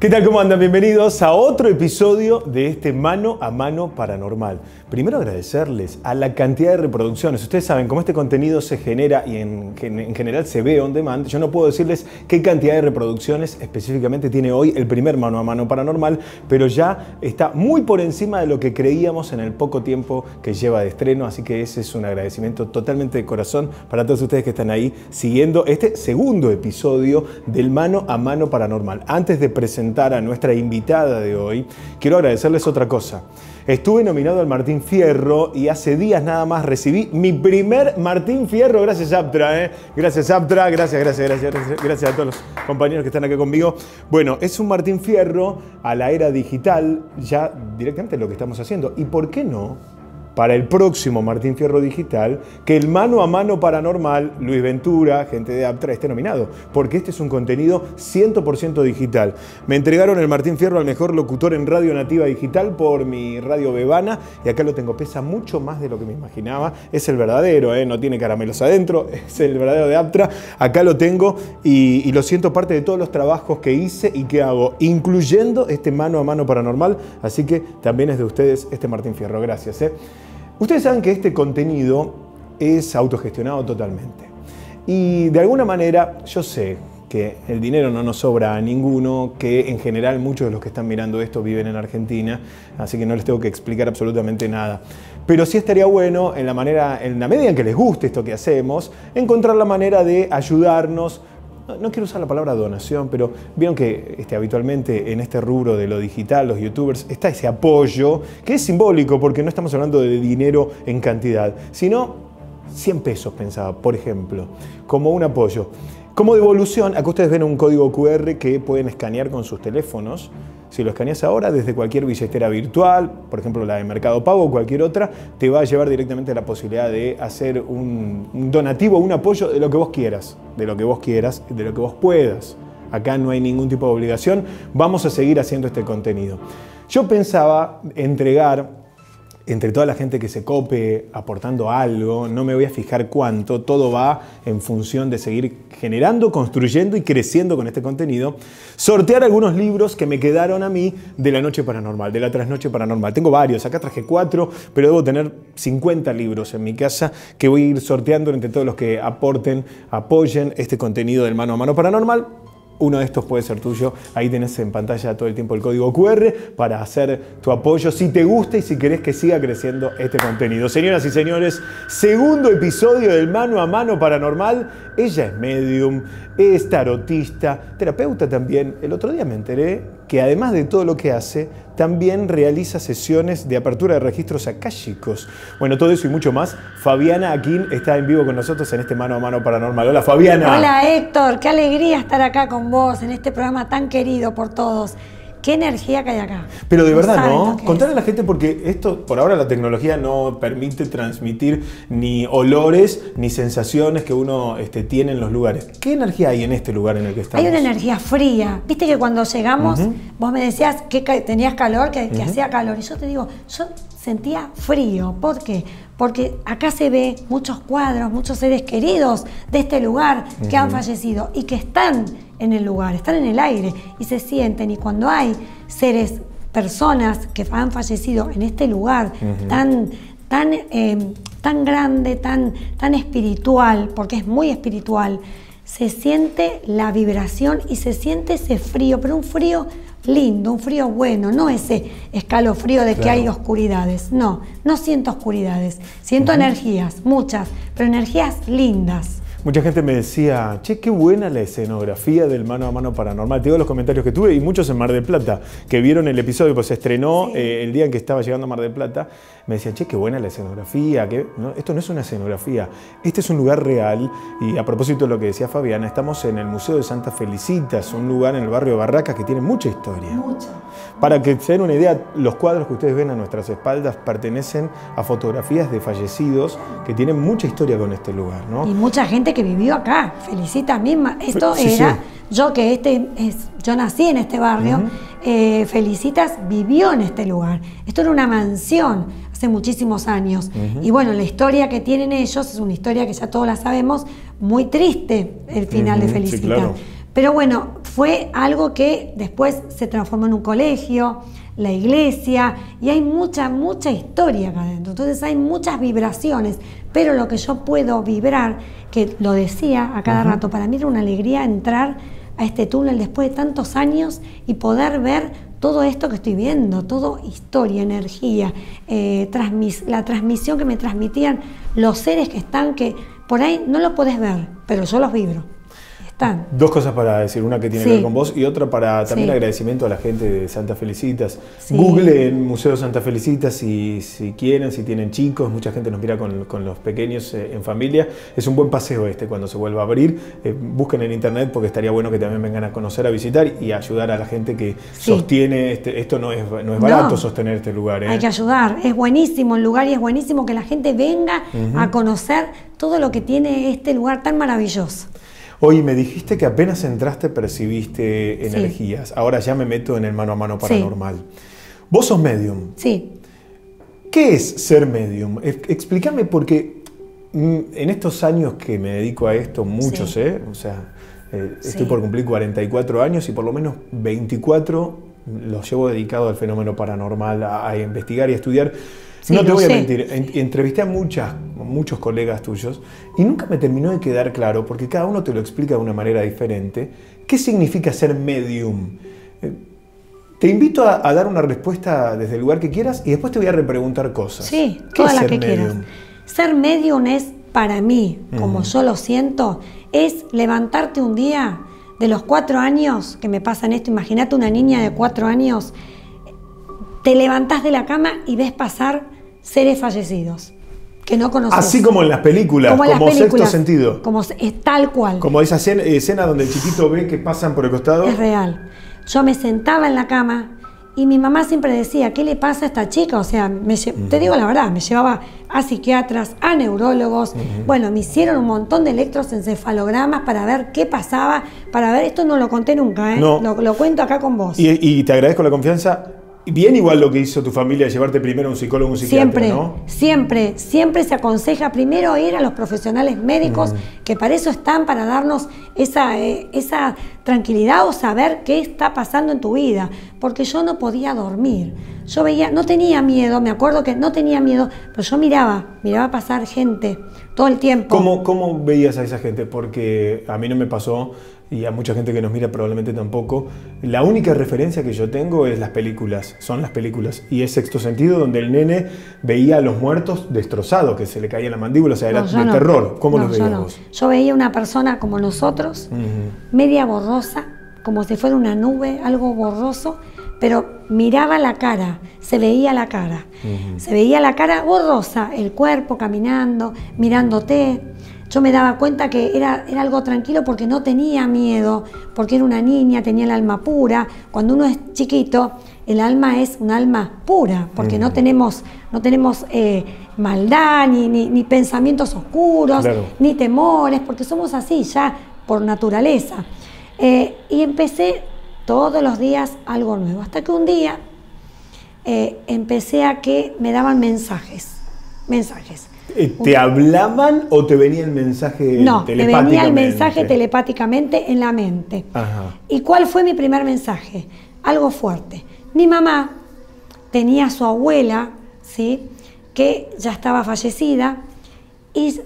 ¿Qué tal? ¿Cómo andan? Bienvenidos a otro episodio de este Mano a Mano Paranormal. Primero agradecerles a la cantidad de reproducciones. Ustedes saben, cómo este contenido se genera y en, en, general se ve on demand, yo no puedo decirles qué cantidad de reproducciones específicamente tiene hoy el primer Mano a Mano Paranormal, pero ya está muy por encima de lo que creíamos en el poco tiempo que lleva de estreno, así que ese es un agradecimiento totalmente de corazón para todos ustedes que están ahí siguiendo este segundo episodio del Mano a Mano Paranormal. Antes de presentar a nuestra invitada de hoy, quiero agradecerles otra cosa. Estuve nominado al Martín Fierro y hace días nada más recibí mi primer Martín Fierro. Gracias, Aptra. ¿eh? Gracias, Aptra. Gracias, gracias, gracias, gracias, a todos los compañeros que están acá conmigo. Bueno, es un Martín Fierro a la era digital, ya directamente lo que estamos haciendo. ¿Y por qué no? Para el próximo Martín Fierro Digital que el mano a mano paranormal, Luis Ventura, gente de Aptra, esté nominado, porque este es un contenido 100% digital. Me entregaron el Martín Fierro al mejor locutor en radio nativa digital por mi radio Bebana y acá lo tengo, pesa mucho más de lo que me imaginaba, es el verdadero, ¿eh? no tiene caramelos adentro, es el verdadero de Aptra, acá lo tengo y, y lo siento parte de todos los trabajos que hice y que hago, incluyendo este mano a mano paranormal, así que también es de ustedes este Martín Fierro, gracias. ¿eh? Ustedes saben que este contenido es autogestionado totalmente. Y de alguna manera yo sé que el dinero no nos sobra a ninguno, que en general muchos de los que están mirando esto viven en Argentina, así que no les tengo que explicar absolutamente nada. Pero sí estaría bueno, en la, manera, en la medida en que les guste esto que hacemos, encontrar la manera de ayudarnos no, quiero usar la palabra donación, pero vieron que este, habitualmente en este rubro de lo digital, los youtubers, está ese apoyo que es simbólico porque no estamos hablando de dinero en cantidad, sino 100 pesos pensaba, por ejemplo, como un apoyo. Como devolución, acá ustedes ven un código QR que pueden escanear con sus teléfonos si lo escaneas ahora desde cualquier billetera virtual, por ejemplo la de Mercado Pago o cualquier otra, te va a llevar directamente a la posibilidad de hacer un, donativo, un apoyo de lo que vos quieras, de lo que vos quieras, de lo que vos puedas. Acá no hay ningún tipo de obligación, vamos a seguir haciendo este contenido. Yo pensaba entregar entre toda la gente que se cope aportando algo, no me voy a fijar cuánto, todo va en función de seguir generando, construyendo y creciendo con este contenido, sortear algunos libros que me quedaron a mí de la noche paranormal, de la trasnoche paranormal. Tengo varios, acá traje cuatro, pero debo tener 50 libros en mi casa que voy a ir sorteando entre todos los que aporten, apoyen este contenido del mano a mano paranormal uno de estos puede ser tuyo. Ahí tenés en pantalla todo el tiempo el código QR para hacer tu apoyo si te gusta y si querés que siga creciendo este contenido. Señoras y señores, segundo episodio del Mano a Mano Paranormal. Ella es medium, es tarotista, terapeuta también. El otro día me enteré que además de todo lo que hace, también realiza sesiones de apertura de registros akáshicos. Bueno, todo eso y mucho más. Fabiana Aquín está en vivo con nosotros en este Mano a Mano Paranormal. Hola Fabiana. Hola Héctor, qué alegría estar acá con vos en este programa tan querido por todos. Qué energía que hay acá. Pero de verdad, ¿no? Contarle a la gente porque esto, por ahora la tecnología no permite transmitir ni olores ni sensaciones que uno este, tiene en los lugares. ¿Qué energía hay en este lugar en el que estamos? Hay una energía fría. Viste que cuando llegamos, vos me decías que tenías calor, que, hacía calor. Y yo te digo, yo sentía frío. ¿Por qué? Porque acá se ve muchos cuadros, muchos seres queridos de este lugar que han fallecido y que están en el lugar, están en el aire y se sienten. Y cuando hay seres, personas que han fallecido en este lugar tan, tan, eh, tan grande, tan, tan espiritual, porque es muy espiritual, se siente la vibración y se siente ese frío, pero un frío lindo, un frío bueno, no ese escalofrío de que hay oscuridades. No, no siento oscuridades, siento energías, muchas, pero energías lindas. Mucha gente me decía, che, qué buena la escenografía del mano a mano paranormal. Te digo los comentarios que tuve y muchos en Mar del Plata, que vieron el episodio, pues se estrenó eh, el día en que estaba llegando a Mar del Plata. Me decían, che, qué buena la escenografía. Que, esto no es una escenografía, este es un lugar real. Y a propósito de lo que decía Fabiana, estamos en el Museo de Santa Felicitas, un lugar en el barrio de Barracas que tiene mucha historia. Mucha. Para que se den una idea, los cuadros que ustedes ven a nuestras espaldas pertenecen a fotografías de fallecidos que tienen mucha historia con este lugar. ¿no? Y mucha gente que vivió acá, Felicitas misma. Esto era, yo que este es, yo nací en este barrio, eh, Felicitas vivió en este lugar. Esto era una mansión hace muchísimos años. Y bueno, la historia que tienen ellos es una historia que ya todos la sabemos, muy triste el final de Felicitas. Pero bueno, fue algo que después se transformó en un colegio, la iglesia, y hay mucha, mucha historia acá adentro. Entonces hay muchas vibraciones, pero lo que yo puedo vibrar, que lo decía a cada rato, para mí era una alegría entrar a este túnel después de tantos años y poder ver todo esto que estoy viendo, todo historia, energía, eh, la transmisión que me transmitían los seres que están, que por ahí no lo puedes ver, pero yo los vibro. Dos cosas para decir, una que tiene que ver con vos y otra para también agradecimiento a la gente de Santa Felicitas. Google en Museo Santa Felicitas si, si quieren, si tienen chicos, mucha gente nos mira con, los pequeños eh, en familia. Es un buen paseo este cuando se vuelva a abrir. Eh, busquen en internet porque estaría bueno que también vengan a conocer, a visitar y ayudar a la gente que sostiene este, esto no es, no es barato sostener este lugar. ¿eh? Hay que ayudar, es buenísimo el lugar y es buenísimo que la gente venga a conocer todo lo que tiene este lugar tan maravilloso. Hoy me dijiste que apenas entraste percibiste energías. Ahora ya me meto en el mano a mano paranormal. Vos sos medium. Sí. ¿Qué es ser medium? Explícame porque mm, en estos años que me dedico a esto, muchos, ¿eh? O sea, eh, estoy por cumplir 44 años y por lo menos 24 los llevo dedicado al fenómeno paranormal, a investigar y a estudiar no te voy a mentir, entrevisté a muchas, muchos colegas tuyos y nunca me terminó de quedar claro, porque cada uno te lo explica de una manera diferente, qué significa ser medium. Eh, te invito a, dar una respuesta desde el lugar que quieras y después te voy a repreguntar cosas. Sí, ¿Qué todas las que quieras. Ser medium es, para mí, como yo lo siento, es levantarte un día de los cuatro años que me pasan esto. Imagínate una niña de cuatro años te levantás de la cama y ves pasar seres fallecidos que no conoces. Así como en las películas, como, sexto sentido. Como es tal cual. Como esa escena, donde el chiquito ve que pasan por el costado. Es real. Yo me sentaba en la cama y mi mamá siempre decía, ¿qué le pasa a esta chica? O sea, te digo la verdad, me llevaba a psiquiatras, a neurólogos. Bueno, me hicieron un montón de electroencefalogramas para ver qué pasaba, para ver, esto no lo conté nunca, ¿eh? Lo, lo, cuento acá con vos. Y, y te agradezco la confianza Bien igual lo que hizo tu familia, llevarte primero a un psicólogo, un psiquiatra, siempre, Siempre, siempre se aconseja primero ir a los profesionales médicos, mm. que para eso están, para darnos esa, eh, esa tranquilidad o saber qué está pasando en tu vida. Porque yo no podía dormir. Yo veía, no tenía miedo, me acuerdo que no tenía miedo, pero yo miraba, miraba pasar gente todo el tiempo. ¿Cómo, cómo veías a esa gente? Porque a mí no me pasó y a mucha gente que nos mira probablemente tampoco. La única referencia que yo tengo es las películas, son las películas. Y es sexto sentido donde el nene veía a los muertos destrozados, que se le caía la mandíbula, o sea, era de terror. ¿Cómo lo veías vos? Yo veía una persona como nosotros, media borrosa, como si fuera una nube, algo borroso, pero miraba la cara, se veía la cara. Se veía la cara borrosa, el cuerpo caminando, mirándote yo me daba cuenta que era, era algo tranquilo porque no tenía miedo, porque era una niña, tenía el alma pura. Cuando uno es chiquito, el alma es un alma pura, porque no tenemos, no tenemos eh, maldad, ni, ni, pensamientos oscuros, ni temores, porque somos así ya por naturaleza. Eh, y empecé todos los días algo nuevo, hasta que un día eh, empecé a que me daban mensajes, mensajes. Eh, ¿Te hablaban o te venía el mensaje no, telepáticamente? No, venía el mensaje telepáticamente en la mente. ¿Y cuál fue mi primer mensaje? Algo fuerte. Mi mamá tenía a su abuela, ¿sí? que ya estaba fallecida, y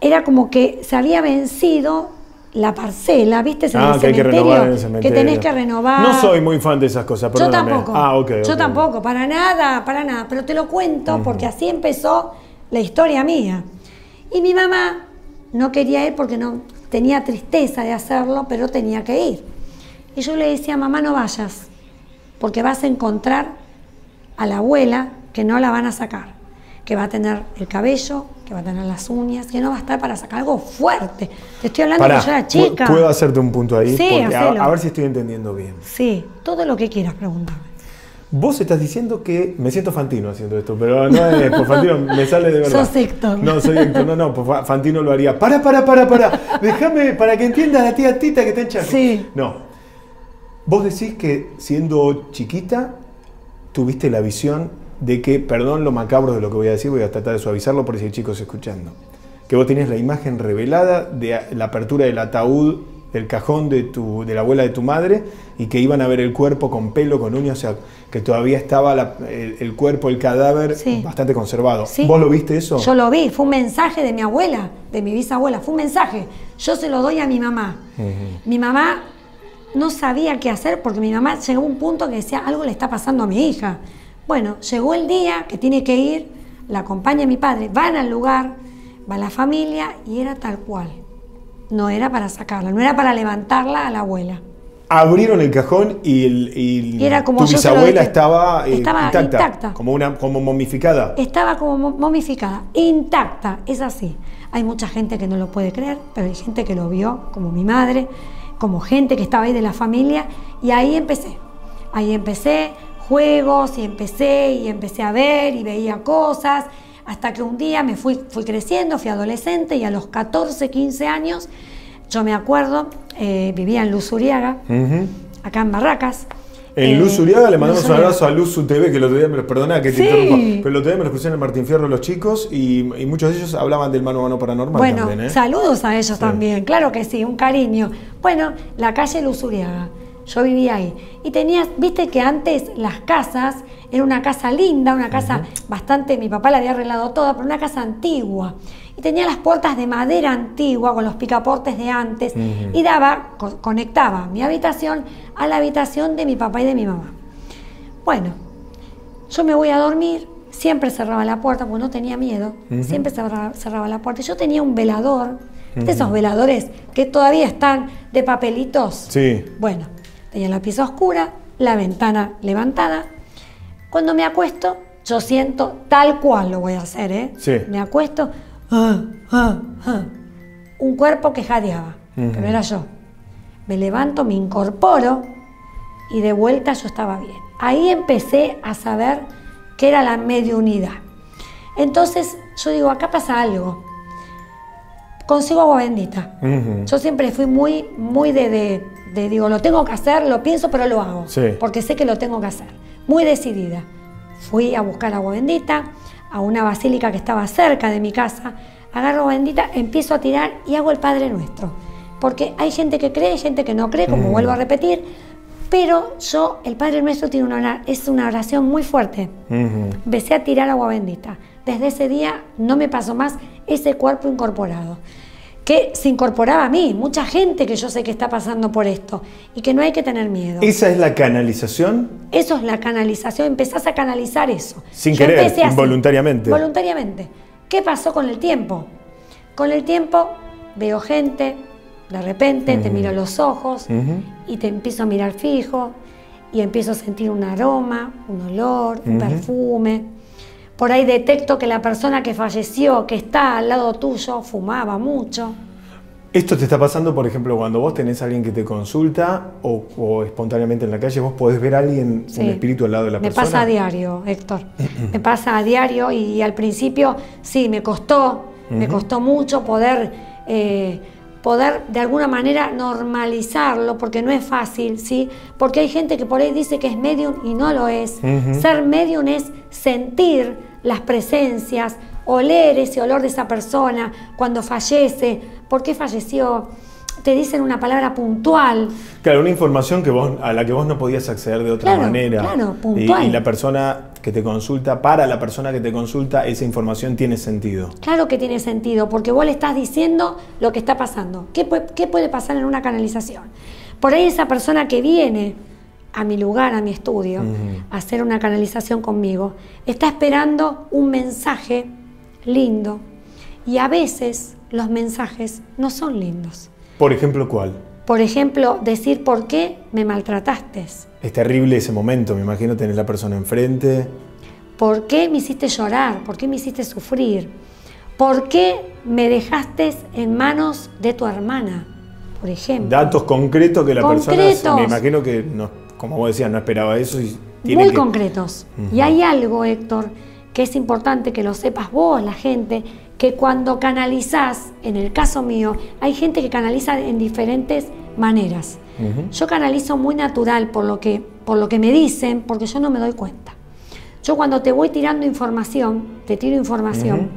era como que se había vencido la parcela, ¿viste? ah, que hay que en el cementerio. Que tenés que renovar. No soy muy fan de esas cosas, Yo tampoco. Ah, okay, Yo tampoco, para nada, para nada. Pero te lo cuento porque así empezó la historia mía. Y mi mamá no quería ir porque no tenía tristeza de hacerlo, pero tenía que ir. Y yo le decía, mamá, no vayas, porque vas a encontrar a la abuela que no la van a sacar, que va a tener el cabello, que va a tener las uñas, que no va a estar para sacar algo fuerte. Te estoy hablando que yo era chica. ¿Puedo hacerte un punto ahí? Sí, a, a, ver si estoy entendiendo bien. Sí, todo lo que quieras preguntarme. Vos estás diciendo que me siento Fantino haciendo esto, pero no es por Fantino, me sale de verdad. Sos Héctor. No, soy Héctor, no, no, pues Fantino lo haría. Para, para, para, para. Déjame para que entienda la tía Tita que está en. Sí. No. Vos decís que siendo chiquita tuviste la visión de que, perdón lo macabro de lo que voy a decir, voy a tratar de suavizarlo por si hay chicos escuchando. Que vos tenías la imagen revelada de la apertura del ataúd del cajón de, tu, de la abuela de tu madre y que iban a ver el cuerpo con pelo, con uñas, o sea, que todavía estaba el, cuerpo, el cadáver bastante conservado. ¿Vos lo viste eso? Yo lo vi, fue un mensaje de mi abuela, de mi bisabuela, fue un mensaje. Yo se lo doy a mi mamá. Mi mamá no sabía qué hacer porque mi mamá llegó a un punto que decía, algo le está pasando a mi hija. Bueno, llegó el día que tiene que ir, la acompaña mi padre, van al lugar, va la familia y era tal cual. No era para sacarla, no era para levantarla a la abuela. Abrieron el cajón y, el, tu bisabuela estaba, eh, intacta, Como, una, como momificada. Estaba como momificada, intacta, es así. Hay mucha gente que no lo puede creer, pero hay gente que lo vio, como mi madre, como gente que estaba ahí de la familia, y ahí empecé. Ahí empecé juegos y empecé y empecé a ver y veía cosas hasta que un día me fui, fui creciendo, fui adolescente y a los 14, 15 años, yo me acuerdo, eh, vivía en Luz Uriaga, acá en Barracas. En Luz eh, Uriaga le mandamos un abrazo a Luz TV, que lo otro día me perdona que te interrumpa, pero el otro día me lo escuché en el Martín Fierro los chicos y, muchos de ellos hablaban del mano a mano paranormal bueno, también. ¿eh? saludos a ellos también, claro que sí, un cariño. Bueno, la calle Luz Uriaga. Yo vivía ahí. Y tenías, viste que antes las casas, era una casa linda, una casa bastante, mi papá la había arreglado toda, pero una casa antigua. Y tenía las puertas de madera antigua con los picaportes de antes y daba, conectaba mi habitación a la habitación de mi papá y de mi mamá. Bueno, yo me voy a dormir, siempre cerraba la puerta porque no tenía miedo, siempre cerraba, cerraba, la puerta. Yo tenía un velador, de esos veladores que todavía están de papelitos. Sí. Bueno, Tenía la pieza oscura, la ventana levantada. Cuando me acuesto, yo siento tal cual lo voy a hacer, ¿eh? Sí. Me acuesto, ah, ah, ah, un cuerpo que jadeaba, pero era yo. Me levanto, me incorporo y de vuelta yo estaba bien. Ahí empecé a saber que era la mediunidad. Entonces yo digo, acá pasa algo. Consigo agua bendita. Yo siempre fui muy, muy de, digo, lo tengo que hacer, lo pienso, pero lo hago. Porque sé que lo tengo que hacer. Muy decidida. Fui a buscar agua bendita a una basílica que estaba cerca de mi casa. Agarro agua bendita, empiezo a tirar y hago el Padre Nuestro. Porque hay gente que cree, gente que no cree, como mm. vuelvo a repetir. Pero yo, el Padre Nuestro tiene una, es una oración muy fuerte. Empecé a tirar agua bendita. Desde ese día no me pasó más ese cuerpo incorporado que se incorporaba a mí, mucha gente que yo sé que está pasando por esto y que no hay que tener miedo. ¿Esa es la canalización? Eso es la canalización, empezás a canalizar eso. Sin querer, involuntariamente. voluntariamente. ¿Qué pasó con el tiempo? Con el tiempo veo gente, de repente te miro los ojos y te empiezo a mirar fijo y empiezo a sentir un aroma, un olor, un perfume por ahí detecto que la persona que falleció, que está al lado tuyo, fumaba mucho. Esto te está pasando, por ejemplo, cuando vos tenés a alguien que te consulta o, espontáneamente en la calle, vos podés ver a alguien, un espíritu al lado de la persona. Me pasa a diario, Héctor. me pasa a diario y, al principio sí, me costó, me costó mucho poder, eh, poder de alguna manera normalizarlo, porque no es fácil, ¿sí? Porque hay gente que por ahí dice que es medium y no lo es. Ser medium es sentir las presencias, oler ese olor de esa persona cuando fallece, por qué falleció, te dicen una palabra puntual. Claro, una información que vos, a la que vos no podías acceder de otra manera. Claro, puntual. Y, la persona que te consulta, para la persona que te consulta, esa información tiene sentido. Claro que tiene sentido, porque vos le estás diciendo lo que está pasando. ¿Qué, qué puede pasar en una canalización? Por ahí esa persona que viene a mi lugar, a mi estudio, a hacer una canalización conmigo, está esperando un mensaje lindo. Y a veces los mensajes no son lindos. Por ejemplo, ¿cuál? Por ejemplo, decir por qué me maltrataste. Es terrible ese momento, me imagino tener la persona enfrente. ¿Por qué me hiciste llorar? ¿Por qué me hiciste sufrir? ¿Por qué me dejaste en manos de tu hermana? Por ejemplo. Datos concretos que la persona, me imagino que no, como vos decías, no esperaba eso. Y Muy concretos. Y hay algo, Héctor, que es importante que lo sepas vos, la gente, que cuando canalizás, en el caso mío, hay gente que canaliza en diferentes maneras. Yo canalizo muy natural por lo, que, por lo que me dicen, porque yo no me doy cuenta. Yo cuando te voy tirando información, te tiro información,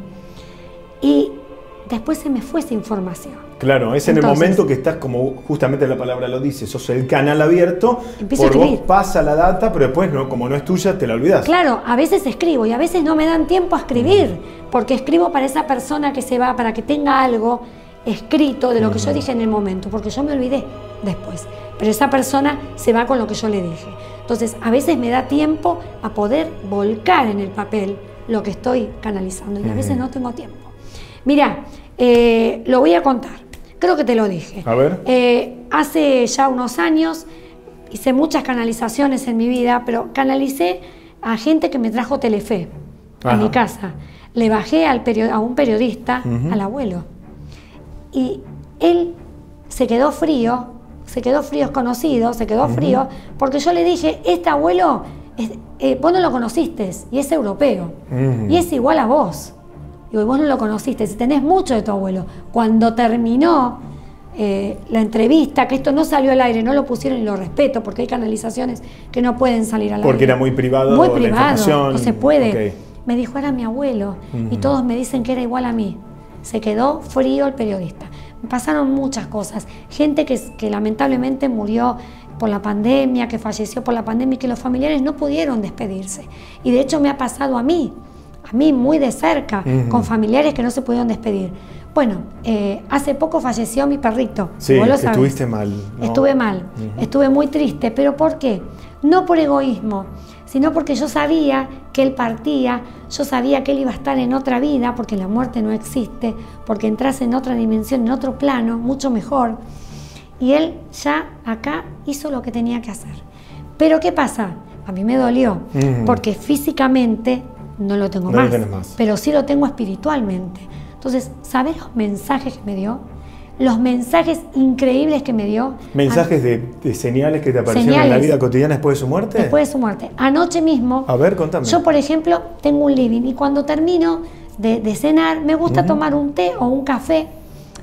y después se me fue esa información. Claro, es en el momento que estás, como justamente la palabra lo dice, sos el canal abierto, por vos pasa la data, pero después, no, como no es tuya, te la olvidas. Claro, a veces escribo y a veces no me dan tiempo a escribir, porque escribo para esa persona que se va, para que tenga algo escrito de lo que yo dije en el momento, porque yo me olvidé después. Pero esa persona se va con lo que yo le dije. Entonces, a veces me da tiempo a poder volcar en el papel lo que estoy canalizando y a veces no tengo tiempo. Mira, eh, lo voy a contar. Creo que te lo dije. A ver. Eh, hace ya unos años hice muchas canalizaciones en mi vida, pero canalicé a gente que me trajo Telefe a Ajá. mi casa. Le bajé al a un periodista, al abuelo. Y él se quedó frío, se quedó frío, es conocido, se quedó frío, porque yo le dije, este abuelo, es- eh, vos no lo conociste, y es europeo, y es igual a vos. Digo, y vos no lo conociste, si tenés mucho de tu abuelo. Cuando terminó eh, la entrevista, que esto no salió al aire, no lo pusieron y lo respeto, porque hay canalizaciones que no pueden salir al Porque aire. era muy privado Muy la privado, información. no se puede. Me dijo, era mi abuelo, y todos me dicen que era igual a mí. Se quedó frío el periodista. Me pasaron muchas cosas. Gente que, que lamentablemente murió por la pandemia, que falleció por la pandemia y que los familiares no pudieron despedirse. Y de hecho me ha pasado a mí, a mí muy de cerca, con familiares que no se pudieron despedir. Bueno, eh, hace poco falleció mi perrito. Sí, vos lo estuviste mal. ¿no? Estuve mal, estuve muy triste, pero ¿por qué? No por egoísmo, sino porque yo sabía que él partía, yo sabía que él iba a estar en otra vida, porque la muerte no existe, porque entras en otra dimensión, en otro plano, mucho mejor. Y él ya acá hizo lo que tenía que hacer. Pero ¿qué pasa? A mí me dolió, porque físicamente no lo tengo No más, pero sí lo tengo espiritualmente. Entonces, ¿sabes los mensajes que me dio? Los mensajes increíbles que me dio. ¿Mensajes de, de señales que te aparecieron en la vida cotidiana después de su muerte? Después de su muerte. Anoche mismo, A ver, contame. yo por ejemplo tengo un living y cuando termino de, de cenar me gusta tomar un té o un café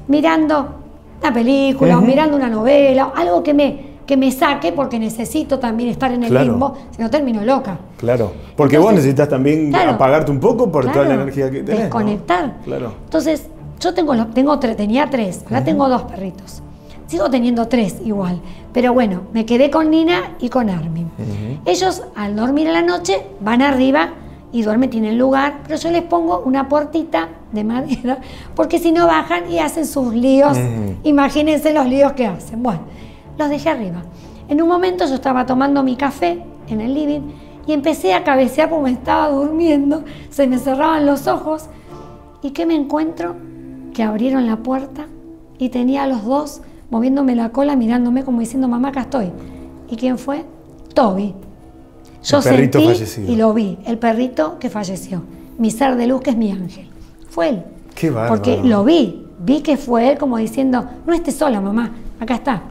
mirando una película o mirando una novela, algo que me, que me saque porque necesito también estar en el Claro. limbo, si no termino loca. Claro. Porque vos Entonces, necesitas también claro, apagarte un poco por toda la energía que tenés. ¿no? Desconectar. Claro. Entonces, yo tengo, tengo tre- tenía tres, ahora tengo dos perritos. Sigo teniendo tres igual. Pero bueno, me quedé con Nina y con Armin. Ellos al dormir a la noche van arriba y duermen, tienen lugar, pero yo les pongo una puertita de madera, porque si no bajan y hacen sus líos. Imagínense los líos que hacen. Bueno, los dejé arriba. En un momento yo estaba tomando mi café en el living y empecé a cabecear porque me estaba durmiendo, se me cerraban los ojos. ¿Y qué me encuentro? Que abrieron la puerta y tenía a los dos moviéndome la cola, mirándome como diciendo, mamá, acá estoy. ¿Y quién fue? Toby. Yo El perrito sentí fallecido. y lo vi, el perrito que falleció. Mi ser de luz, que es mi ángel. Fue él. Qué bárbaro. Porque lo vi, vi que fue él como diciendo, no estés sola, mamá, acá está.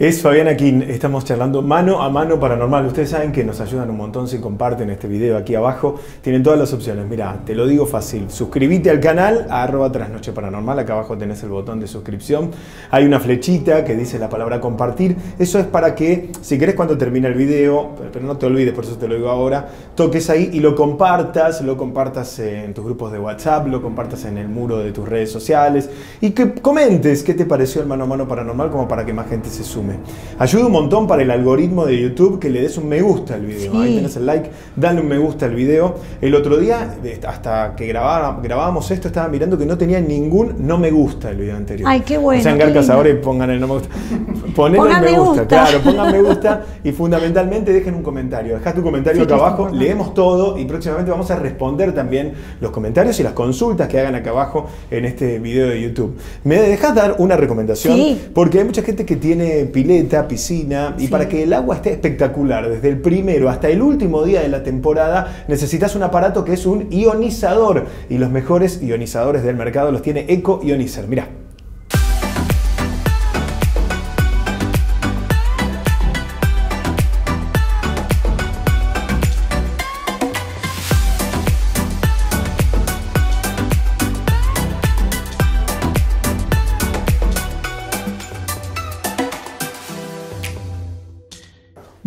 Es Fabiana King, estamos charlando mano a mano paranormal. Ustedes saben que nos ayudan un montón si comparten este video aquí abajo. Tienen todas las opciones. Mira, te lo digo fácil. Suscríbete al canal, arroba trasnoche paranormal. Acá abajo tenés el botón de suscripción. Hay una flechita que dice la palabra compartir. Eso es para que, si querés cuando termine el video, pero no te olvides, por eso te lo digo ahora, toques ahí y lo compartas. Lo compartas en tus grupos de WhatsApp, lo compartas en el muro de tus redes sociales y que comentes qué te pareció el mano a mano paranormal como para que más gente se sume. Ayuda un montón para el algoritmo de YouTube que le des un me gusta al video. Sí. Ahí tenés el like, dale un me gusta al video. El otro día, hasta que grababa- grabábamos esto, estaba mirando que no tenía ningún no me gusta el video anterior. Ay, qué bueno, garcas lindo. ahora y pongan el no me gusta. Ponele el me gusta, gusta. claro, pongan me gusta y fundamentalmente dejen un comentario. Dejá tu comentario Sí, acá abajo, leemos todo y próximamente vamos a responder también los comentarios y las consultas que hagan acá abajo en este video de YouTube. ¿Me dejas dar una recomendación? Sí. Porque hay mucha gente que tiene pileta, piscina y para que el agua esté espectacular desde el primero hasta el último día de la temporada necesitas un aparato que es un ionizador y los mejores ionizadores del mercado los tiene Eco Ionizer. Mirá.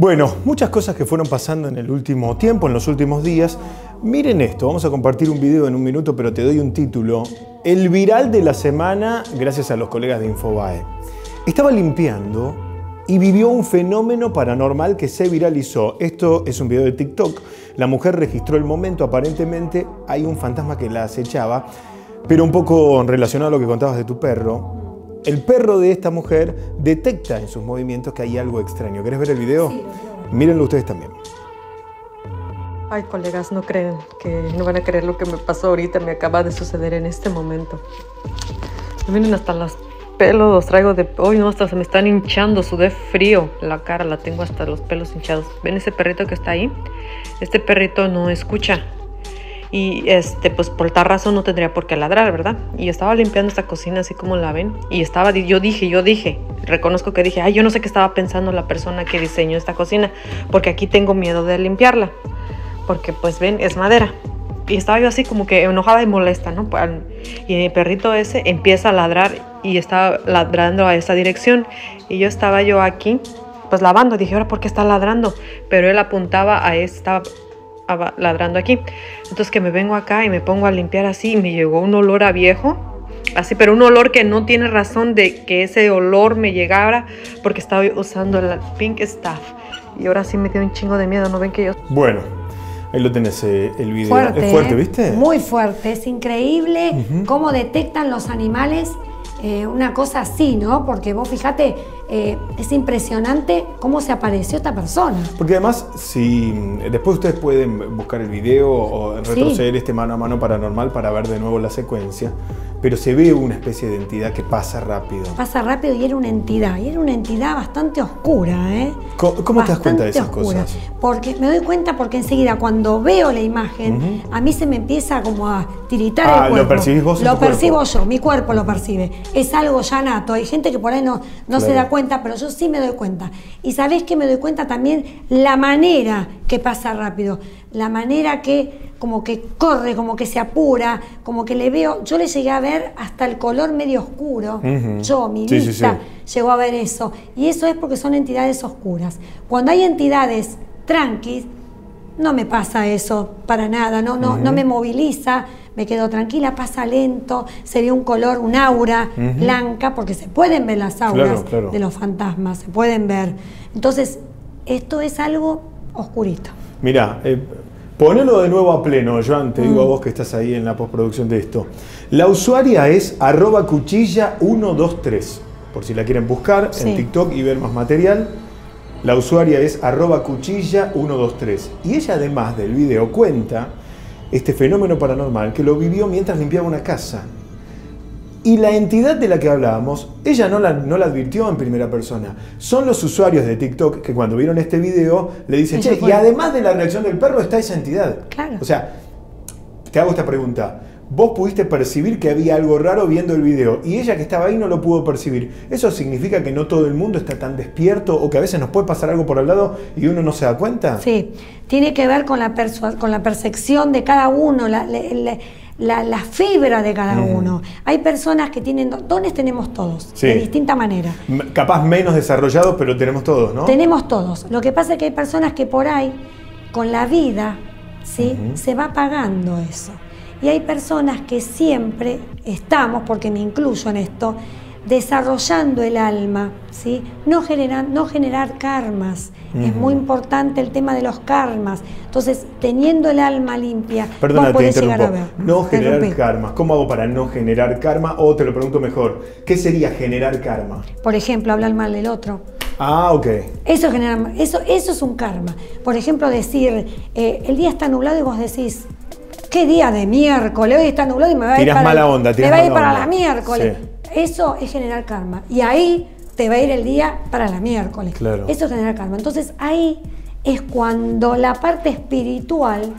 Bueno, muchas cosas que fueron pasando en el último tiempo, en los últimos días. Miren esto, vamos a compartir un video en un minuto, pero te doy un título. El viral de la semana, gracias a los colegas de Infobae. Estaba limpiando y vivió un fenómeno paranormal que se viralizó. Esto es un video de TikTok. La mujer registró el momento, aparentemente hay un fantasma que la acechaba, pero un poco relacionado a lo que contabas de tu perro. El perro de esta mujer detecta en sus movimientos que hay algo extraño. ¿Querés ver el video? Sí, Mírenlo ustedes también. Ay, colegas, no creen que no van a creer lo que me pasó ahorita, me acaba de suceder en este momento. Me vienen hasta los pelos, los traigo de... Hoy no, hasta se me están hinchando, sudé frío la cara, la tengo hasta los pelos hinchados. ¿Ven ese perrito que está ahí? Este perrito no escucha. Y este, pues por tal razón no tendría por qué ladrar, ¿verdad? Y estaba limpiando esta cocina así como la ven. Y estaba, yo dije, yo dije, reconozco que dije, ay, yo no sé qué estaba pensando la persona que diseñó esta cocina, porque aquí tengo miedo de limpiarla porque pues ven, es madera. Y estaba yo así como que enojada y molesta, ¿no? Y el perrito ese empieza a ladrar y estaba ladrando a esa dirección. Y yo estaba yo aquí, pues lavando. Dije, ahora, ¿por qué está ladrando? Pero él apuntaba a estaba ladrando aquí. Entonces que me vengo acá y me pongo a limpiar así y me llegó un olor a viejo. Así, pero un olor que no tiene razón de que ese olor me llegara porque estaba usando el Pink Staff. Y ahora sí me dio un chingo de miedo, ¿no ven que yo... Bueno, Ahí lo tenés eh, el video. Fuerte, es fuerte, ¿eh? ¿viste? Muy fuerte. Es increíble cómo detectan los animales eh, una cosa así, ¿no? Porque vos fíjate, es impresionante cómo se apareció esta persona. Porque además, si después ustedes pueden buscar el video o retroceder este mano a mano paranormal para ver de nuevo la secuencia, pero se ve una especie de entidad que pasa rápido. Pasa rápido y era una entidad, y era una entidad bastante oscura, ¿eh? ¿Cómo, te das cuenta de esas cosas? Porque me doy cuenta porque enseguida cuando veo la imagen, a mí se me empieza como a tiritar el cuerpo. ¿Lo percibís vos? Lo percibo yo, mi cuerpo lo percibe. Es algo ya nato. Hay gente que por ahí no, no se da cuenta, pero yo sí me doy cuenta. Y sabés que me doy cuenta también la manera que pasa rápido, la manera que como que corre, como que se apura, como que le veo, yo le llegué a ver hasta el color medio oscuro, yo, mi vista, llegó a ver eso. Y eso es porque son entidades oscuras. Cuando hay entidades tranquis, no me pasa eso para nada, no, no, no me moviliza, me quedo tranquila, pasa lento, se ve un color, un aura blanca, porque se pueden ver las auras de los fantasmas, se pueden ver. Entonces, esto es algo oscurito. Mira, eh, Ponelo de nuevo a pleno, Joan, te digo a mm. vos que estás ahí en la postproducción de esto. La usuaria es arroba cuchilla123, por si la quieren buscar en TikTok y ver más material. La usuaria es arroba cuchilla123. Y ella además del video cuenta este fenómeno paranormal que lo vivió mientras limpiaba una casa. Y la entidad de la que hablábamos, ella no la, no la advirtió en primera persona. Son los usuarios de TikTok que cuando vieron este video le dicen, che, y además de la reacción del perro está esa entidad. Claro. O sea, te hago esta pregunta. Vos pudiste percibir que había algo raro viendo el video y ella que estaba ahí no lo pudo percibir. ¿Eso significa que no todo el mundo está tan despierto o que a veces nos puede pasar algo por al lado y uno no se da cuenta? Sí, tiene que ver con la, con la percepción de cada uno, la, la, fibra de cada uno. Hay personas que tienen dones, tenemos todos, de distinta manera. Capaz menos desarrollados, pero tenemos todos, ¿no? Tenemos todos. Lo que pasa es que hay personas que por ahí, con la vida, ¿sí? se va apagando eso. Y hay personas que siempre estamos, porque me incluyo en esto, desarrollando el alma, ¿sí? no, generar, no generar karmas. Es muy importante el tema de los karmas. Entonces, teniendo el alma limpia, Perdona, vos podés llegar a ver. No generar karmas. ¿Cómo hago para no generar karma? O te lo pregunto mejor, ¿qué sería generar karma? Por ejemplo, hablar mal del otro. Ah, ok. Eso, genera, eso, eso es un karma. Por ejemplo, decir, eh, el día está nublado y vos decís, ¿qué día de miércoles? Hoy está nublado y me va a ir para, mala onda, me va a ir para la miércoles. Eso es generar karma. Y ahí te va a ir el día para la miércoles. Claro. Eso es generar karma. Entonces ahí es cuando la parte espiritual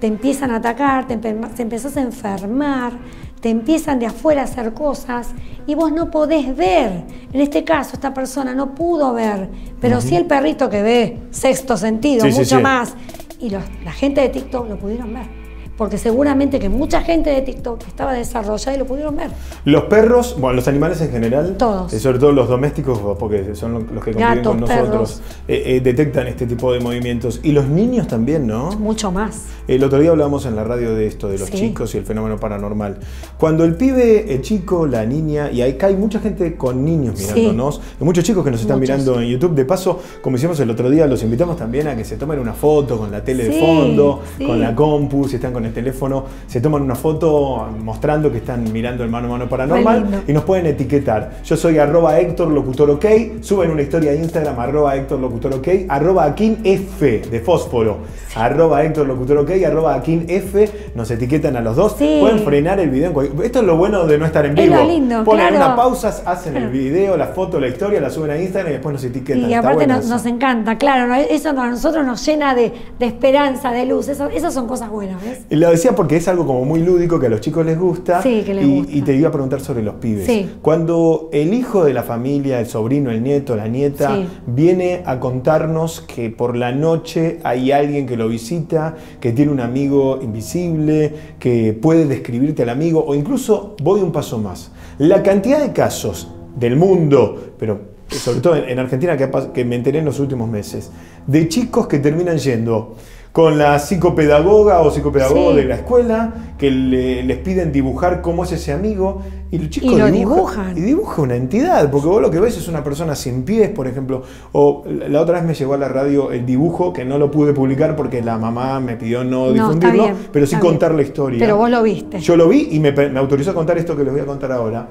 te empiezan a atacar, te, te empezás a enfermar, te empiezan de afuera a hacer cosas y vos no podés ver. En este caso, esta persona no pudo ver, pero sí el perrito que ve, sexto sentido, mucho más. Y la gente de TikTok lo pudieron ver porque seguramente que mucha gente de TikTok estaba desarrollada y lo pudieron ver. Los perros, bueno, los animales en general, Todos. eh, sobre todo los domésticos, porque son lo- los que conviven Gatos, con nosotros, eh, eh, detectan este tipo de movimientos. Y los niños también, ¿no? Mucho más. El otro día hablábamos en la radio de esto, de los Sí. chicos y el fenómeno paranormal. Cuando el pibe, el chico, la niña, y acá hay mucha gente con niños Sí. mirándonos, y muchos chicos que nos están Muchos. mirando en YouTube. De paso, como hicimos el otro día, los invitamos también a que se tomen una foto con la tele de Sí, fondo, sí. con la compu, si están con el teléfono, se toman una foto mostrando que están mirando el mano a mano paranormal y nos pueden etiquetar. Yo soy arroba Héctor Locutor OK, suben una historia a Instagram arroba Héctor Locutor OK, arroba Akin F de fósforo, arroba Héctor Locutor OK, arroba Akin F, nos etiquetan a los dos. Sí. Pueden frenar el video. Esto es lo bueno de no estar en Es vivo. lo lindo, Ponen claro. una pausa, hacen el video, la foto, la historia, la suben a Instagram y después nos etiquetan. Y aparte nos, encanta, claro, eso a nosotros nos llena de, de esperanza, de luz, eso, esas son cosas buenas, ¿ves? Lo decía porque es algo como muy lúdico que a los chicos les gusta. Sí, que les y, gusta. y te iba a preguntar sobre los pibes. Sí. Cuando el hijo de la familia, el sobrino, el nieto, la nieta, Sí. viene a contarnos que por la noche hay alguien que lo visita, que tiene un amigo invisible, que puede describirte al amigo, o incluso voy un paso más. La cantidad de casos del mundo, pero sobre todo en, en Argentina que me enteré en los últimos meses, de chicos que terminan yendo con la psicopedagoga o psicopedagogo Sí. de la escuela, que le- les piden dibujar cómo es ese amigo, y los chicos Y lo dibujan, dibujan. Y dibuja una entidad, porque vos lo que ves es una persona sin pies, por ejemplo. O la otra vez me llegó a la radio el dibujo, que no lo pude publicar porque la mamá me pidió no difundirlo, bien, pero sí bien. contar la historia. Pero vos lo viste. Yo lo vi y me, me autorizó a contar esto que les voy a contar ahora.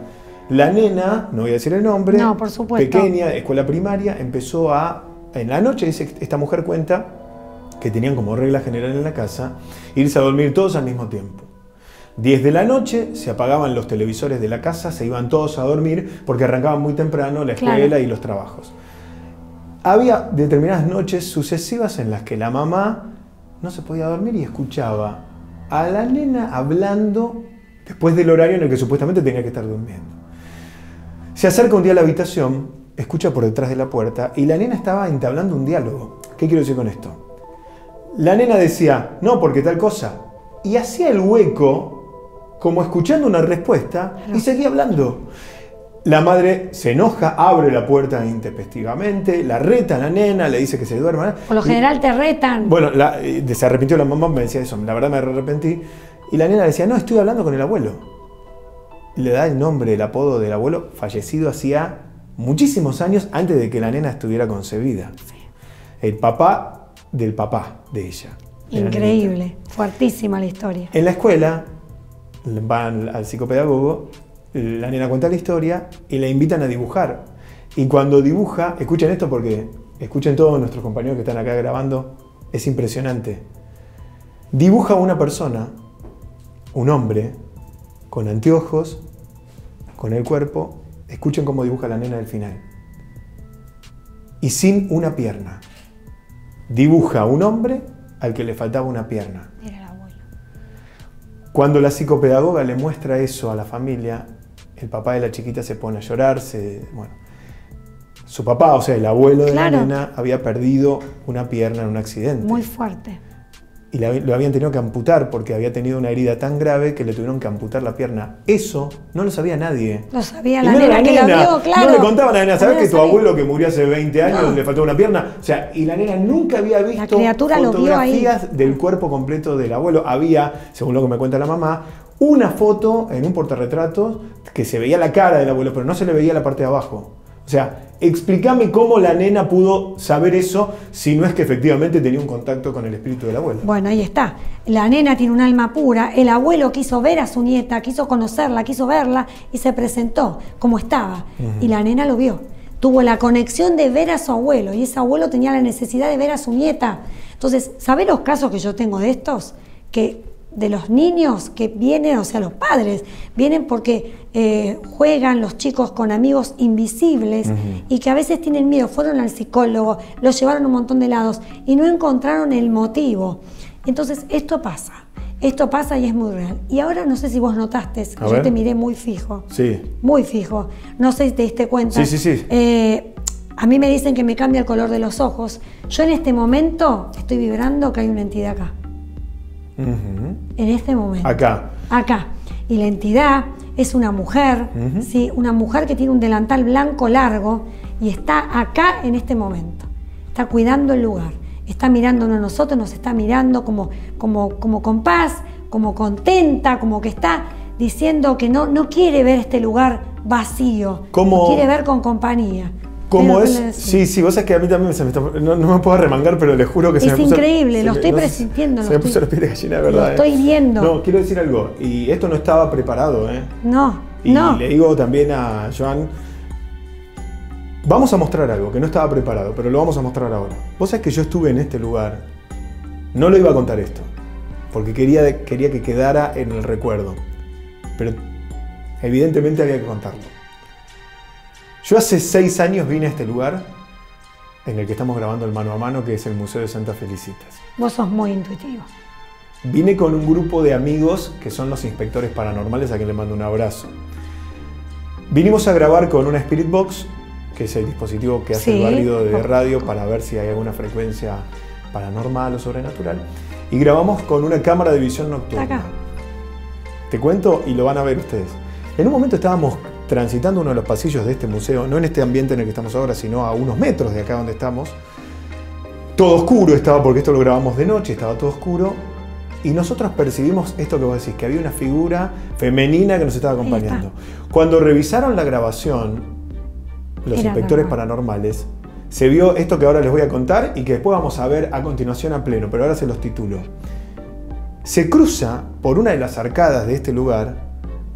La nena, no voy a decir el nombre, No, por supuesto. pequeña, escuela primaria, empezó a, en la noche, dice, esta mujer cuenta que tenían como regla general en la casa irse a dormir todos al mismo tiempo. 10 de la noche se apagaban los televisores de la casa, se iban todos a dormir porque arrancaban muy temprano la Claro. escuela y los trabajos. Había determinadas noches sucesivas en las que la mamá no se podía dormir y escuchaba a la nena hablando después del horario en el que supuestamente tenía que estar durmiendo. Se acerca un día a la habitación, escucha por detrás de la puerta y la nena estaba entablando un diálogo. ¿Qué quiero decir con esto? La nena decía, no, porque tal cosa. Y hacía el hueco como escuchando una respuesta y seguía hablando. La madre se enoja, abre la puerta intempestivamente, la reta a la nena, le dice que se duerma. Por lo Y- general te retan. bueno, la- eh, se arrepintió la mamá, me decía eso, la verdad me arrepentí. Y la nena decía, no, estoy hablando con el abuelo. Le da el nombre, el apodo del abuelo, fallecido hacía muchísimos años antes de que la nena estuviera concebida. El papá del papá de ella. Increíble, fuertísima la historia. En la escuela van al psicopedagogo, la nena cuenta la historia y la invitan a dibujar. Y cuando dibuja, escuchen esto porque escuchen todos nuestros compañeros que están acá grabando, es impresionante. Dibuja una persona, un hombre, con anteojos, con el cuerpo, escuchen cómo dibuja la nena del final. Y sin una pierna. Dibuja un hombre al que le faltaba una pierna. Era el abuelo. Cuando la psicopedagoga le muestra eso a la familia, el papá de la chiquita se pone a llorar, se, bueno, su papá, o sea, el abuelo de Claro. la nena, había perdido una pierna en un accidente. Muy fuerte. Y lo habían tenido que amputar porque había tenido una herida tan grave que le tuvieron que amputar la pierna. Eso no lo sabía nadie. Lo sabía Y la no nena que lo vio, claro. No le contaban a la nena, ¿sabes La que nena tu sabía. abuelo que murió hace 20 años No. le faltó una pierna? O sea, y la nena nunca había visto criatura lo vio ahí. fotografías del cuerpo completo del abuelo. Había, según lo que me cuenta la mamá, una foto en un portarretratos que se veía la cara del abuelo, pero no se le veía la parte de abajo. O sea, explícame cómo la nena pudo saber eso si no es que efectivamente tenía un contacto con el espíritu del abuelo. Bueno, ahí está. La nena tiene un alma pura. El abuelo quiso ver a su nieta, quiso conocerla, quiso verla y se presentó como estaba. Y la nena lo vio. Tuvo la conexión de ver a su abuelo y ese abuelo tenía la necesidad de ver a su nieta. Entonces, ¿sabés los casos que yo tengo de estos? Que de los niños que vienen, o sea, los padres, vienen porque eh, juegan los chicos con amigos invisibles y que a veces tienen miedo. Fueron al psicólogo, los llevaron a un montón de lados y no encontraron el motivo. Entonces, esto pasa. Esto pasa y es muy real. Y ahora no sé si vos notaste, que A yo ver. te miré muy fijo. Sí. Muy fijo. No sé si te diste cuenta. Sí, sí, sí. Eh, a mí me dicen que me cambia el color de los ojos. Yo en este momento estoy vibrando que hay una entidad acá. En este momento. Acá. Acá. Y la entidad es una mujer, ¿sí? una mujer que tiene un delantal blanco largo y está acá en este momento. Está cuidando el lugar. Está mirándonos a nosotros, nos está mirando como, como, como con paz, como contenta, como que está diciendo que no, no quiere ver este lugar vacío, ¿Cómo- quiere ver con compañía. ¿Cómo Es es? Sí, sí, vos sabés que a mí también se me está, no, no me puedo arremangar, pero le juro que se Es me puso- increíble, se lo me- estoy no presintiendo, Se lo me puso estoy- la piel de gallina, de lo verdad. ¿eh? estoy viendo. No, quiero decir algo, y esto no estaba preparado, ¿eh? No, Y no. le digo también a Joan, vamos a mostrar algo que no estaba preparado, pero lo vamos a mostrar ahora. Vos sabés que yo estuve en este lugar, no lo iba a contar esto, porque quería, quería que quedara en el recuerdo, pero evidentemente había que contarlo. Yo hace seis años vine a este lugar en el que estamos grabando el mano a mano, que es el Museo de Santa Felicitas. Vos sos muy intuitivo. Vine con un grupo de amigos que son los inspectores paranormales, a quien le mando un abrazo. Vinimos a grabar con una Spirit Box, que es el dispositivo que hace Sí. el barrido de radio para ver si hay alguna frecuencia paranormal o sobrenatural. Y grabamos con una cámara de visión nocturna. Acá. Te cuento y lo van a ver ustedes. En un momento estábamos transitando uno de los pasillos de este museo, no en este ambiente en el que estamos ahora, sino a unos metros de acá donde estamos. Todo oscuro estaba, porque esto lo grabamos de noche, estaba todo oscuro. Y nosotros percibimos esto que vos decís, que había una figura femenina que nos estaba acompañando. Cuando revisaron la grabación, los Era inspectores normal. paranormales, se vio esto que ahora les voy a contar y que después vamos a ver a continuación a pleno, pero ahora se los titulo. Se cruza por una de las arcadas de este lugar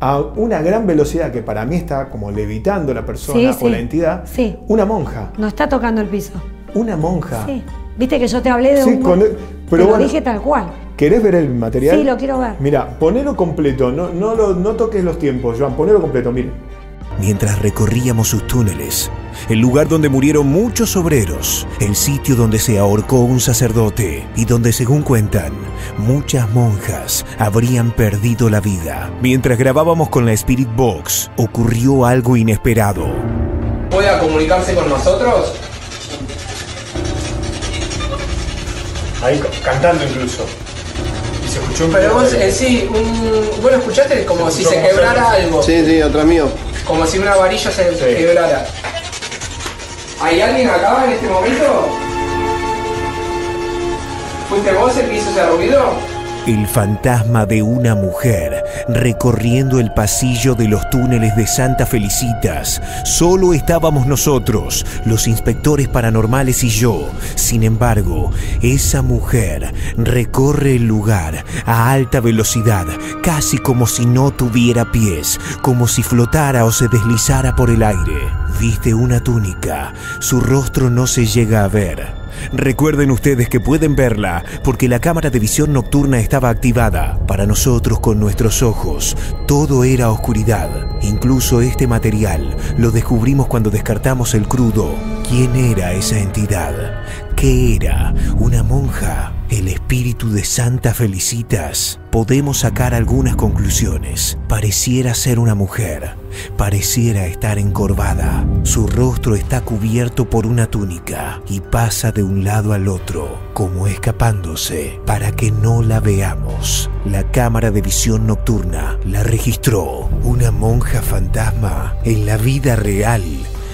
a una gran velocidad que para mí está como levitando la persona Sí, o sí. la entidad, Sí. una monja. No está tocando el piso. Una monja. Sí. Viste que yo te hablé de Sí, un. con- te pero lo bueno. dije tal cual. ¿Querés ver el material? Sí, lo quiero ver. Mira, ponelo completo, no, no, lo- no toques los tiempos, Joan, ponelo completo, mire. Mientras recorríamos sus túneles, el lugar donde murieron muchos obreros, el sitio donde se ahorcó un sacerdote y donde, según cuentan, muchas monjas habrían perdido la vida. Mientras grabábamos con la Spirit Box, ocurrió algo inesperado. pueda comunicarse con nosotros. Ahí cantando incluso. Y se escuchó un Pero vos, eh, sí, un, vos lo escuchaste como si se quebrara algo. Sí, sí, otra mío. Como si una varilla se Sí. quebrara. ¿Hay alguien acá en este momento? ¿Fuiste vos el que hizo ese ruido? El fantasma de una mujer recorriendo el pasillo de los túneles de Santa Felicitas. Solo estábamos nosotros, los inspectores paranormales y yo. Sin embargo, esa mujer recorre el lugar a alta velocidad, casi como si no tuviera pies, como si flotara o se deslizara por el aire. Viste una túnica, su rostro no se llega a ver. Recuerden ustedes que pueden verla porque la cámara de visión nocturna estaba activada. Para nosotros con nuestros ojos, todo era oscuridad. Incluso este material lo descubrimos cuando descartamos el crudo. ¿Quién era esa entidad? ¿Qué era? ¿Una monja? ¿El espíritu de Santa Felicitas? Podemos sacar algunas conclusiones. Pareciera ser una mujer. Pareciera estar encorvada. Su rostro está cubierto por una túnica y pasa de un lado al otro, como escapándose para que no la veamos. La cámara de visión nocturna la registró. Una monja fantasma en la vida real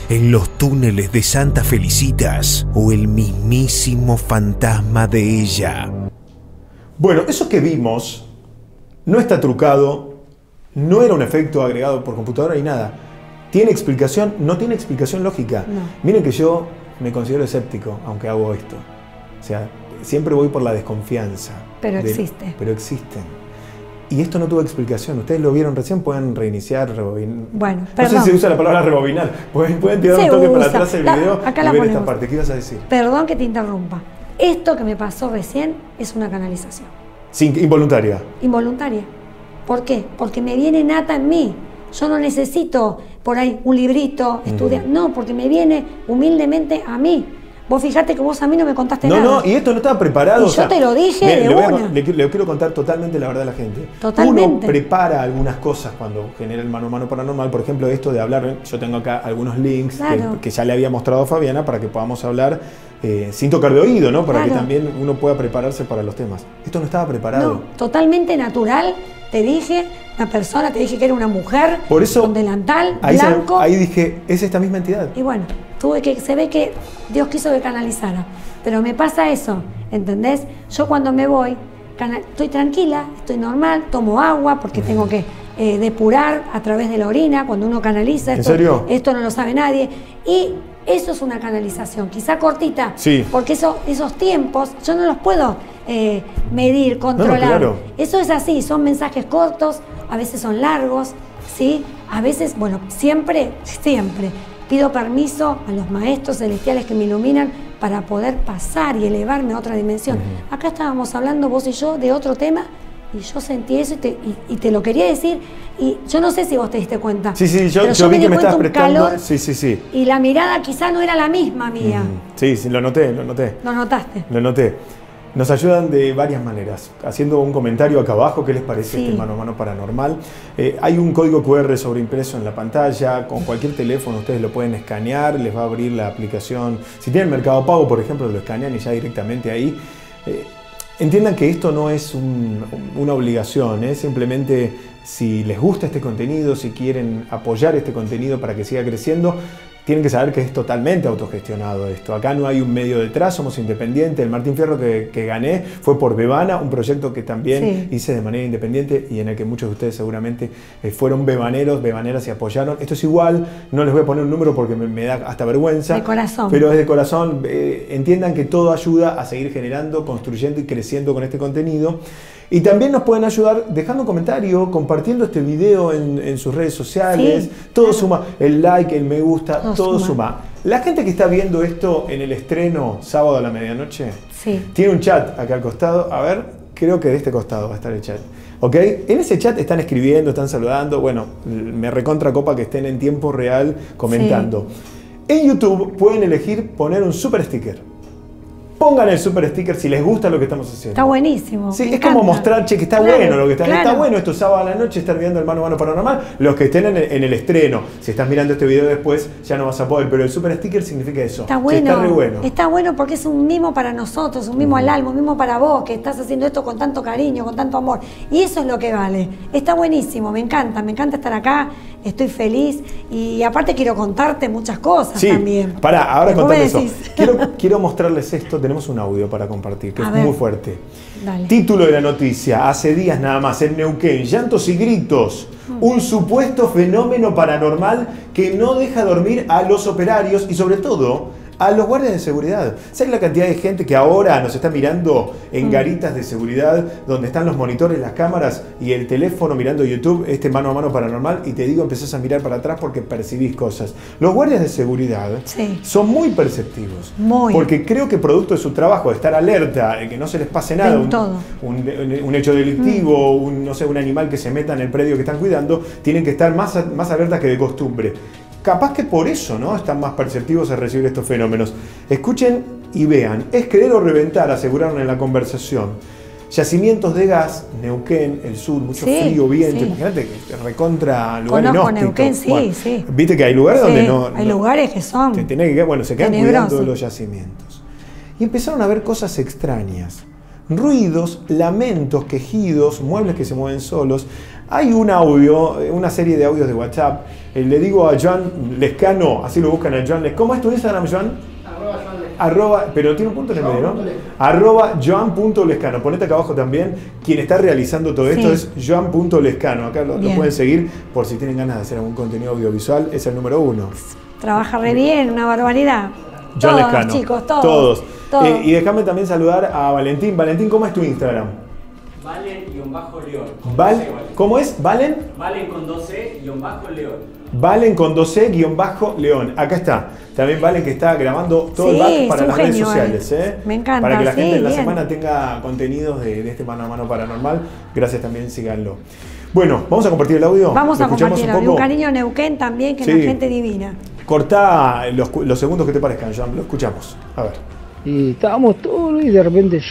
en los túneles de Santa Felicitas o el mismísimo fantasma de ella. Bueno, eso que vimos no está trucado, no era un efecto agregado por computadora ni nada. ¿Tiene explicación? No tiene explicación lógica. No. Miren que yo me considero escéptico, aunque hago esto. O sea, siempre voy por la desconfianza. Pero de- existe. Pero existen. Y esto no tuvo explicación. Ustedes lo vieron recién, pueden reiniciar, rebobinar. Bueno, No sé perdón. si se usa la palabra rebobinar. Pueden, pueden tirar Se un toque para atrás el La- video acá y la ver esta ponemos. parte. ¿Qué ibas a decir? Perdón que te interrumpa. Esto que me pasó recién es una canalización. Sin, involuntaria. Involuntaria. ¿Por qué? Porque me viene nata en mí. Yo no necesito por ahí un librito, estudiar. No, porque me viene humildemente a mí. Vos fijate que vos a mí no me contaste No, nada. no, y esto no estaba preparado. Y yo te lo dije de le, voy a- una. le, le quiero contar totalmente la verdad a la gente. Totalmente. Uno prepara algunas cosas cuando genera el mano a mano paranormal. Por ejemplo, esto de hablar. Yo tengo acá algunos links que- Claro. que, ya le había mostrado a Fabiana para que podamos hablar eh, sin tocar de oído, ¿no? Para que también uno pueda prepararse para los temas. Esto no estaba preparado. No, totalmente natural. Te dije, una persona, te dije que era una mujer Por eso. con delantal, ahí, se- blanco. ahí dije, es esta misma entidad. Y bueno, tuve que, se ve que Dios quiso que canalizara. Pero me pasa eso, ¿entendés? Yo cuando me voy, estoy tranquila, estoy normal, tomo agua porque tengo que eh, depurar a través de la orina cuando uno canaliza. ¿En Esto, serio? Esto no lo sabe nadie. Y eso es una canalización, quizá cortita, Sí. porque eso, esos tiempos yo no los puedo eh, medir, controlar. claro. Eso es así, son mensajes cortos, a veces son largos, ¿sí? A veces, bueno, siempre, siempre pido permiso a los maestros celestiales que me iluminan para poder pasar y elevarme a otra dimensión. Acá estábamos hablando vos y yo de otro tema y yo sentí eso y te, y- y te lo quería decir y yo no sé si vos te diste cuenta. Sí, sí, yo, pero yo vi me que me estabas prestando. calor Sí, sí, sí. y la mirada quizá no era la misma mía. Sí, sí, lo noté, lo noté. ¿Lo notaste? Lo noté. Nos ayudan de varias maneras. Haciendo un comentario acá abajo, ¿qué les parece Sí. este mano a mano paranormal? Eh, hay un código QR sobreimpreso en la pantalla. Con cualquier teléfono ustedes lo pueden escanear, les va a abrir la aplicación. Si tienen Mercado Pago, por ejemplo, lo escanean y ya directamente ahí. Eh, entiendan que esto no es un- una obligación, es simplemente si les gusta este contenido, si quieren apoyar este contenido para que siga creciendo, tienen que saber que es totalmente autogestionado esto. Acá no hay un medio detrás, somos independientes. El Martín Fierro que, que gané fue por Bebana, un proyecto que también Sí. hice de manera independiente y en el que muchos de ustedes seguramente eh, fueron bebaneros, bebaneras y apoyaron. Esto es igual, no les voy a poner un número porque me, me da hasta vergüenza. De corazón. Pero es de corazón. eh, entiendan que todo ayuda a seguir generando, construyendo y creciendo con este contenido. Y también nos pueden ayudar dejando un comentario, compartiendo este video en, en sus redes sociales. Sí, todo suma, el like, el me gusta, Todo todo, suma. suma. La gente que está viendo esto en el estreno sábado a la medianoche, Sí. tiene un chat acá al costado. A ver, creo que de este costado va a estar el chat. ¿Ok? En ese chat están escribiendo, están saludando. Bueno, me recontra copa que estén en tiempo real comentando. En YouTube pueden elegir poner un super sticker. Pongan el super sticker si les gusta lo que estamos haciendo. Está buenísimo. Sí, es como mostrar, che, que está Claro, bueno lo que está. Está claro. bueno esto sábado a la noche estar viendo el mano a mano paranormal. Los que estén en el, en el estreno. Si estás mirando este video después, ya no vas a poder. Pero el super sticker significa eso. Está Che, bueno, está re bueno. está bueno porque es un mimo para nosotros, un mimo al alma, un mimo para vos, que estás haciendo esto con tanto cariño, con tanto amor. Y eso es lo que vale. Está buenísimo, me encanta, me encanta estar acá, estoy feliz y aparte quiero contarte muchas cosas Sí, también. pará, ahora contame me eso. Quiero, quiero mostrarles esto. Tenemos un audio para compartir, que A es ver. muy fuerte. Dale. Título de la noticia, hace días nada más, en Neuquén, llantos y gritos. Un supuesto fenómeno paranormal que no deja dormir a los operarios y sobre todo a los guardias de seguridad. ¿Sabes la cantidad de gente que ahora nos está mirando Mm. en garitas de seguridad donde están los monitores, las cámaras y el teléfono mirando YouTube, este mano a mano paranormal? Y te digo, empezás a mirar para atrás porque percibís cosas. Los guardias de seguridad Sí. son muy perceptivos. Muy. Porque creo que producto de su trabajo, de estar alerta, de que no se les pase nada, un, hecho delictivo, un, no sé, un animal que se meta en el predio que están cuidando, tienen que estar más, más alertas que de costumbre. Capaz que por eso ¿no? están más perceptivos a recibir estos fenómenos. Escuchen y vean. Es creer o reventar, aseguraron en la conversación. Yacimientos de gas, Neuquén, el sur, mucho Sí, frío, viento. sí. Imagínate que recontra lugar Conozco. Neuquén, sí, sí. Viste que hay lugares Sí, donde no. hay no- lugares que son te tenés que, bueno, se quedan tenebrosos. cuidando los yacimientos. Y empezaron a ver cosas extrañas. Ruidos, lamentos, quejidos, muebles que se mueven solos. Hay un audio, eh, una serie de audios de WhatsApp. Eh, le digo a Joan Lescano, así lo buscan a Joan Lescano. ¿Cómo es tu Instagram, Joan? Arroba, pero tiene un punto en el medio, ¿no? Arroba Joan.lescano. Ponete acá abajo también. Quien está realizando todo esto Sí. es Joan.lescano. Acá lo, pueden seguir por si tienen ganas de hacer algún contenido audiovisual. Es el número uno. Trabaja re bien, una barbaridad. John todos, Lescano. chicos, todos. Todos. Eh, y déjame también saludar a Valentín. Valentín, ¿cómo es tu Instagram? Valen-León. Val, ¿Cómo es? Valen. Valen con 12-León. Valen con 12 guion bajo León. Acá está. También Valen que está grabando todo el Sí, back es para un las redes genio, sociales. eh. ¿eh? Me encanta, Para que la sí, gente en la bien. semana tenga contenidos de, de este mano a mano paranormal. Gracias también, síganlo. Bueno, vamos a compartir el audio. Vamos ¿Lo a escuchamos compartir un un, poco? cariño a Neuquén también, que Sí. es la gente divina. Cortá los, segundos que te parezcan, Joan. Lo escuchamos. A ver. Y estábamos todos y de repente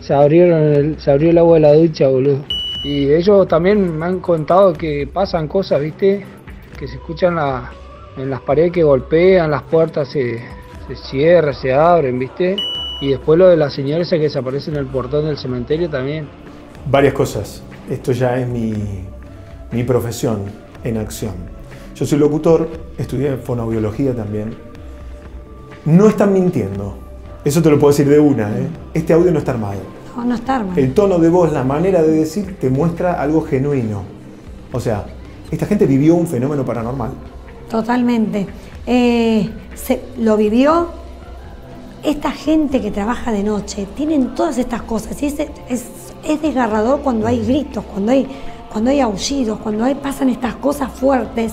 se abrieron se abrió el agua de la ducha, boludo. Y ellos también me han contado que pasan cosas, ¿viste? Que se escuchan en las paredes que golpean, las puertas se, se cierran, se abren, ¿viste? Y después lo de la señora esa que desaparece en el portón del cementerio también. Varias cosas. Esto ya es mi, mi profesión en acción. Yo soy locutor, estudié fonoaudiología también. No están mintiendo. Eso te lo puedo decir de una. ¿eh? Este audio no está armado. No, no está armado. El tono de voz, la manera de decir, te muestra algo genuino. O sea, esta gente vivió un fenómeno paranormal. Totalmente. Eh, se- lo vivió. Esta gente que trabaja de noche tienen todas estas cosas y es, es, es desgarrador cuando hay gritos, cuando hay, cuando hay aullidos, cuando hay, pasan estas cosas fuertes.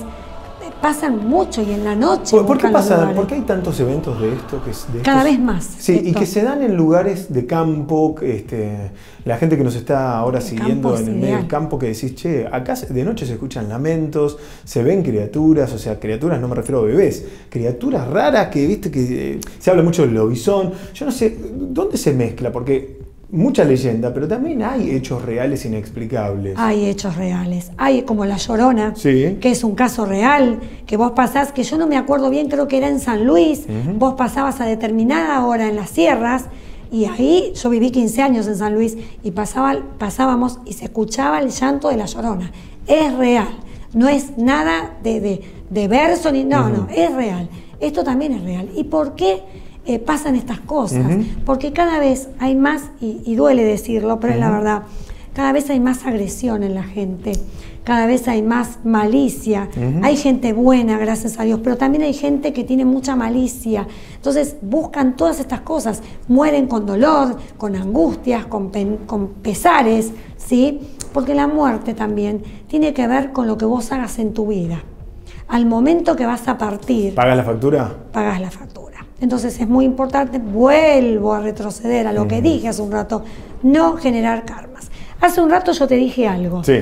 Pasan mucho y en la noche. ¿Por, por qué pasa? ¿Por qué hay tantos eventos de esto? Que, es- de Cada estos- vez más, Sí, y que se dan en lugares de campo. Este, la gente que nos está ahora El siguiendo en el medio del campo que decís, che, acá de noche se escuchan lamentos, se ven criaturas, o sea, criaturas, no me refiero a bebés, criaturas raras que, viste, que eh, se habla mucho del lobizón. Yo no sé, ¿dónde se mezcla? Porque mucha leyenda, pero también hay hechos reales inexplicables. Hay hechos reales. Hay como La Llorona, Sí. que es un caso real, que vos pasás, que yo no me acuerdo bien, creo que era en San Luis, vos pasabas a determinada hora en las sierras y ahí yo viví 15 años en San Luis y pasaba, pasábamos y se escuchaba el llanto de La Llorona. Es real, no es nada de, de- de verso ni... No, no, es real. Esto también es real. ¿Y por qué? Eh, pasan estas cosas, porque cada vez hay más, y, y duele decirlo, pero es la verdad, cada vez hay más agresión en la gente, cada vez hay más malicia, hay gente buena, gracias a Dios, pero también hay gente que tiene mucha malicia, entonces buscan todas estas cosas, mueren con dolor, con angustias, con, pen- con pesares, ¿sí? Porque la muerte también tiene que ver con lo que vos hagas en tu vida. Al momento que vas a partir, ¿Pagas la factura? pagas la factura. Entonces es muy importante, vuelvo a retroceder a lo que dije hace un rato, no generar karmas. Hace un rato yo te dije algo. Sí.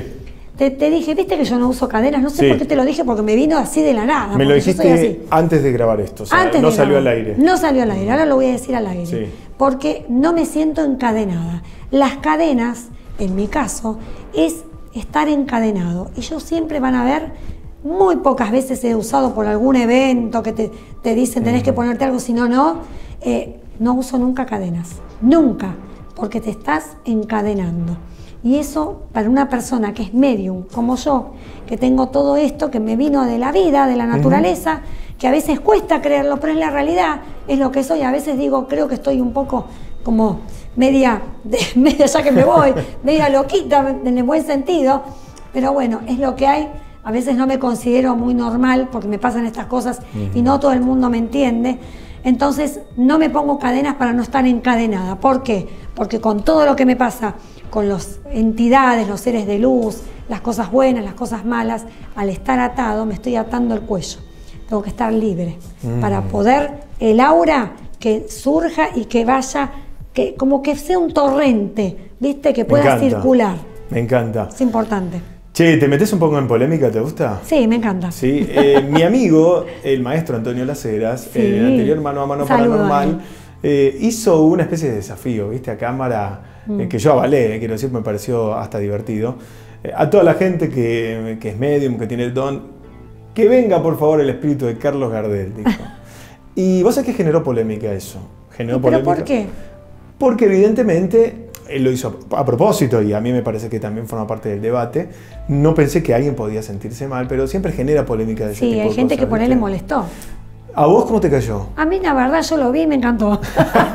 Te, te dije, viste que yo no uso cadenas, no sé Sí. por qué te lo dije, porque me vino así de la nada. Me lo dijiste así. antes de grabar esto, o sea, Antes no de salió al aire. No salió al aire, ahora lo voy a decir al aire. Sí. Porque no me siento encadenada. Las cadenas, en mi caso, es estar encadenado. Y yo siempre van a ver, muy pocas veces he usado por algún evento que te, te dicen tenés que ponerte algo, si no, no. eh, no uso nunca cadenas. Nunca. Porque te estás encadenando. Y eso para una persona que es medium, como yo, que tengo todo esto que me vino de la vida, de la naturaleza, que a veces cuesta creerlo, pero es la realidad, es lo que soy. A veces digo, creo que estoy un poco como media, de- media ya que me voy, media loquita en el buen sentido, pero bueno, es lo que hay. A veces no me considero muy normal porque me pasan estas cosas y no todo el mundo me entiende. Entonces no me pongo cadenas para no estar encadenada. ¿Por qué? Porque con todo lo que me pasa, con las entidades, los seres de luz, las cosas buenas, las cosas malas, al estar atado me estoy atando el cuello. Tengo que estar libre para poder el aura que surja y que vaya, que como que sea un torrente, ¿viste? Que pueda circular. Me encanta. Es importante. Che, ¿te metes un poco en polémica? ¿Te gusta? Sí, me encanta. Sí, eh, mi amigo, el maestro Antonio Laceras, Sí. en el anterior Mano a Mano Saludo Paranormal, eh, hizo una especie de desafío, ¿viste? A cámara, Mm. eh, que yo avalé, eh, quiero decir, me pareció hasta divertido. Eh, a toda la gente que, que es medium, que tiene el don, que venga por favor el espíritu de Carlos Gardel, dijo. y vos sabés que generó polémica eso. Generó ¿Pero polémica. por qué? Porque evidentemente él lo hizo a propósito y a mí me parece que también forma parte del debate. No pensé que alguien podía sentirse mal, pero siempre genera polémica de ese Sí, tipo hay de gente cosas, que por él le molestó. ¿A vos cómo te cayó? A mí la verdad yo lo vi y me encantó.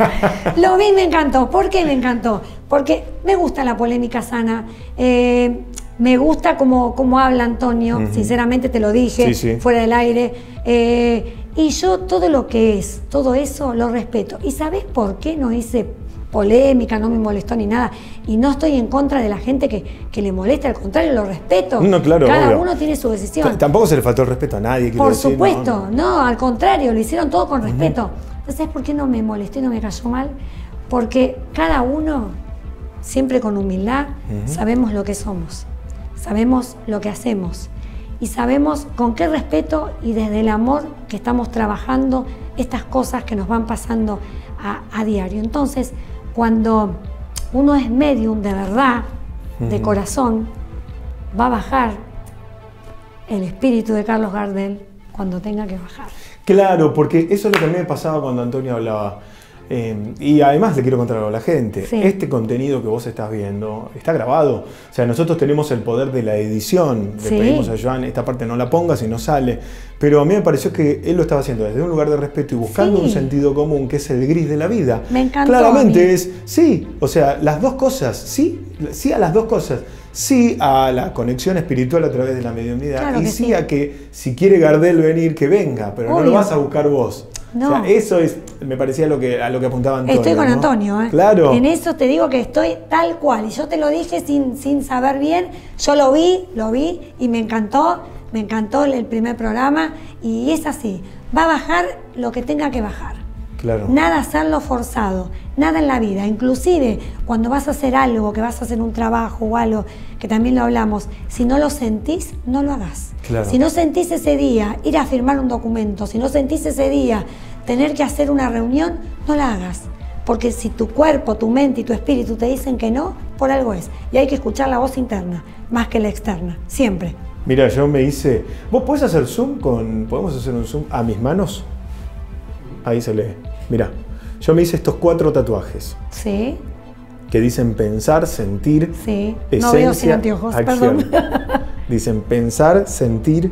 lo vi y me encantó. ¿Por qué me encantó? Porque me gusta la polémica sana. eh, me gusta cómo, cómo habla Antonio, sinceramente te lo dije, Sí, sí. fuera del aire. eh, y yo todo lo que es, todo eso lo respeto. ¿Y sabes por qué no hice polémica, no me molestó ni nada? Y no estoy en contra de la gente que, que le molesta, al contrario, lo respeto. No, claro, Cada obvio. uno tiene su decisión. T- Tampoco se le faltó el respeto a nadie. Por decir, supuesto, no. no, al contrario, lo hicieron todo con respeto. Entonces, ¿sabes por qué no me molestó y no me cayó mal? Porque cada uno, siempre con humildad, sabemos lo que somos, sabemos lo que hacemos. y sabemos con qué respeto y desde el amor que estamos trabajando estas cosas que nos van pasando a, a diario. Entonces, cuando uno es medium de verdad, de corazón, va a bajar el espíritu de Carlos Gardel cuando tenga que bajar. Claro, porque eso es lo que a mí me pasaba cuando Antonio hablaba. Eh, y además le quiero contar algo a la gente. Sí. Este contenido que vos estás viendo está grabado. O sea, nosotros tenemos el poder de la edición. Le Sí. pedimos a Joan, esta parte no la pongas y no sale. Pero a mí me pareció que él lo estaba haciendo desde un lugar de respeto y buscando Sí. un sentido común, que es el gris de la vida. Me encantó Claramente es, sí, o sea, las dos cosas, sí, sí a las dos cosas. Sí a la conexión espiritual a través de la mediunidad Claro y sí, sí. a que si quiere Gardel venir, que venga, pero no lo vas a buscar vos. No. O sea, eso es, me parecía lo que, a lo que apuntaba Antonio. Estoy con ¿no? Antonio, ¿eh? Claro. En eso te digo que estoy tal cual. Y yo te lo dije sin, sin saber bien. Yo lo vi, lo vi y me encantó. Me encantó el- el primer programa. Y es así. Va a bajar lo que tenga que bajar. Claro. Nada hacerlo forzado, nada en la vida. Inclusive cuando vas a hacer algo, que vas a hacer un trabajo o algo, que también lo hablamos, si no lo sentís, no lo hagas. Claro. Si no sentís ese día ir a firmar un documento, si no sentís ese día tener que hacer una reunión, no la hagas. Porque si tu cuerpo, tu mente y tu espíritu te dicen que no, por algo es. Y hay que escuchar la voz interna, más que la externa, siempre. Mira, yo me hice. ¿Vos podés hacer zoom con. ¿Podemos hacer un zoom a mis manos? Ahí se lee. Mira, yo me hice estos cuatro tatuajes ¿Sí? que dicen pensar, sentir, Sí. esencia, no veo sin anteojos, acción. perdón. Dicen pensar, sentir,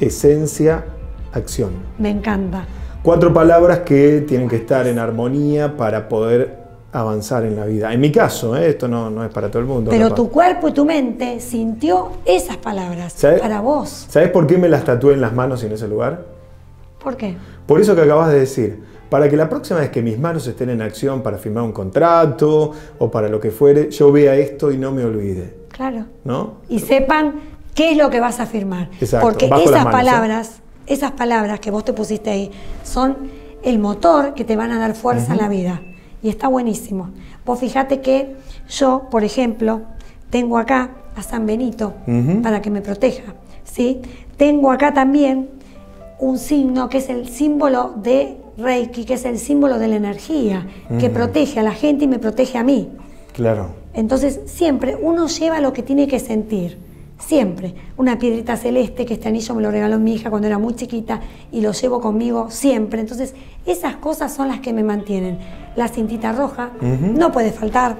esencia, acción. Me encanta. Cuatro palabras que tienen que estar en armonía para poder avanzar en la vida. En mi caso, ¿eh? esto no, no es para todo el mundo. Pero capaz. tu cuerpo y tu mente sintió esas palabras para vos. ¿Sabes por qué me las tatué en las manos y en ese lugar? ¿Por qué? Por eso que acabas de decir. Para que la próxima vez que mis manos estén en acción para firmar un contrato o para lo que fuere, yo vea esto y no me olvide. Claro. ¿No? Y sepan qué es lo que vas a firmar. Exacto, Porque esas ¿eh? palabras, esas palabras que vos te pusiste ahí, son el motor que te van a dar fuerza en la vida. Y está buenísimo. Vos fijate que yo, por ejemplo, tengo acá a San Benito para que me proteja. ¿sí? Tengo acá también un signo que es el símbolo de Reiki, que es el símbolo de la energía, que protege a la gente y me protege a mí. Claro. Entonces, siempre uno lleva lo que tiene que sentir. Siempre. Una piedrita celeste, que este anillo me lo regaló mi hija cuando era muy chiquita y lo llevo conmigo siempre. Entonces, esas cosas son las que me mantienen. La cintita roja no puede faltar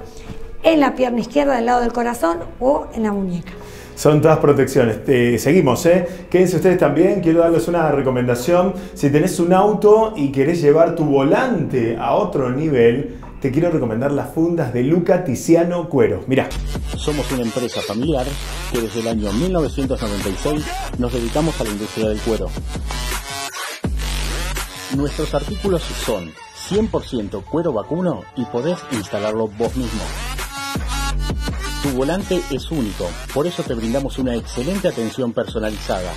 en la pierna izquierda del lado del corazón o en la muñeca. Son todas protecciones. Seguimos, ¿eh? Quédense ustedes también. Quiero darles una recomendación. Si tenés un auto y querés llevar tu volante a otro nivel, te quiero recomendar las fundas de Luca Tiziano Cuero. Mirá. Somos una empresa familiar que desde el año 1996 nos dedicamos a la industria del cuero. Nuestros artículos son 100% cuero vacuno y podés instalarlo vos mismo. Tu volante es único, por eso te brindamos una excelente atención personalizada.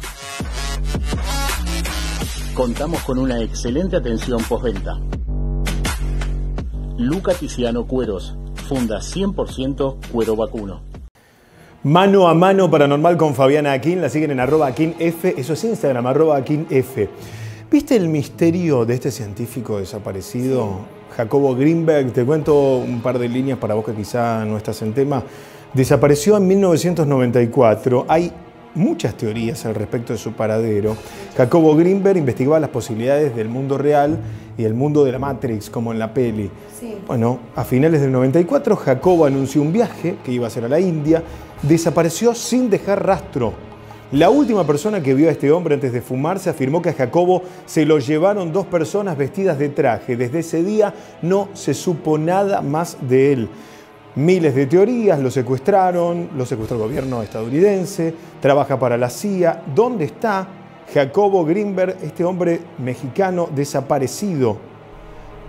Contamos con una excelente atención postventa. Luca Tiziano Cueros, funda 100% cuero vacuno. Mano a mano paranormal con Fabiana Aquín, la siguen en arroba aquinf, eso es Instagram, arroba aquinf. ¿Viste el misterio de este científico desaparecido, Jacobo Greenberg? Te cuento un par de líneas para vos que quizá no estás en tema. Desapareció en 1994. Hay muchas teorías al respecto de su paradero. Jacobo Greenberg investigaba las posibilidades del mundo real y el mundo de la Matrix, como en la peli. Bueno, a finales del 94, Jacobo anunció un viaje que iba a hacer a la India. Desapareció sin dejar rastro. La última persona que vio a este hombre antes de fumarse afirmó que a Jacobo se lo llevaron dos personas vestidas de traje. Desde ese día no se supo nada más de él. Miles de teorías, lo secuestraron, lo secuestró el gobierno estadounidense, trabaja para la CIA. ¿Dónde está Jacobo Greenberg, este hombre mexicano desaparecido?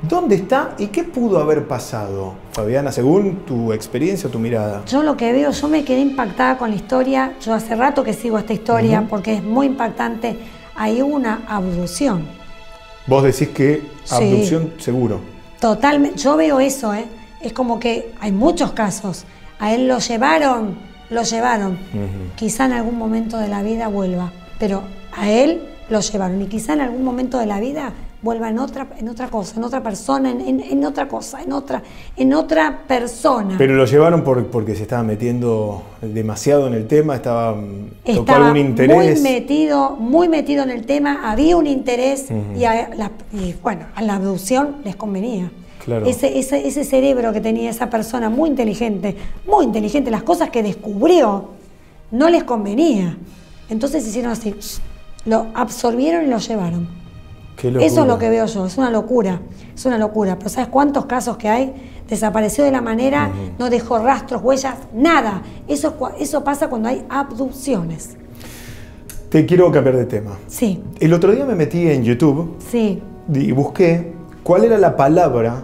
¿Dónde está y qué pudo haber pasado, Fabiana, según tu experiencia o tu mirada? Yo lo que veo, yo me quedé impactada con la historia. Yo hace rato que sigo esta historia porque es muy impactante. Hay una abducción. Vos decís que Sí. abducción seguro. Totalmente, yo veo eso, ¿eh? Es como que hay muchos casos. A él lo llevaron lo llevaron. Quizá en algún momento de la vida vuelva, pero a él lo llevaron y quizá en algún momento de la vida vuelva en otra, en otra cosa, en otra persona, en, en- en otra cosa, en otra, en otra persona. Pero lo llevaron por- porque se estaba metiendo demasiado en el tema, estaba mm, Estaba algún interés. muy metido, muy metido en el tema, había un interés y, a la, y, bueno, a la abducción les convenía. Claro. Ese, ese, ese cerebro que tenía esa persona muy inteligente, muy inteligente, las cosas que descubrió no les convenía. Entonces hicieron así, lo absorbieron y lo llevaron. Qué Eso es lo que veo yo, es una locura, es una locura. Pero ¿sabes cuántos casos que hay? Desapareció de la manera, no dejó rastros, huellas, nada. Eso, eso pasa cuando hay abducciones. Te quiero cambiar de tema. Sí, El otro día me metí en YouTube sí, y busqué cuál era la palabra.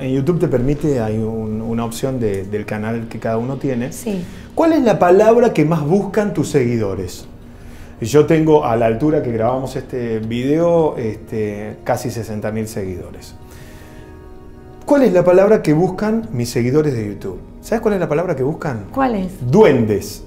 En YouTube te permite, hay un- una opción de- del canal que cada uno tiene. sí. ¿Cuál es la palabra que más buscan tus seguidores? Yo tengo a la altura que grabamos este video este, casi 60.000 seguidores. ¿Cuál es la palabra que buscan mis seguidores de YouTube? ¿Sabes cuál es la palabra que buscan? ¿Cuál es? Duendes.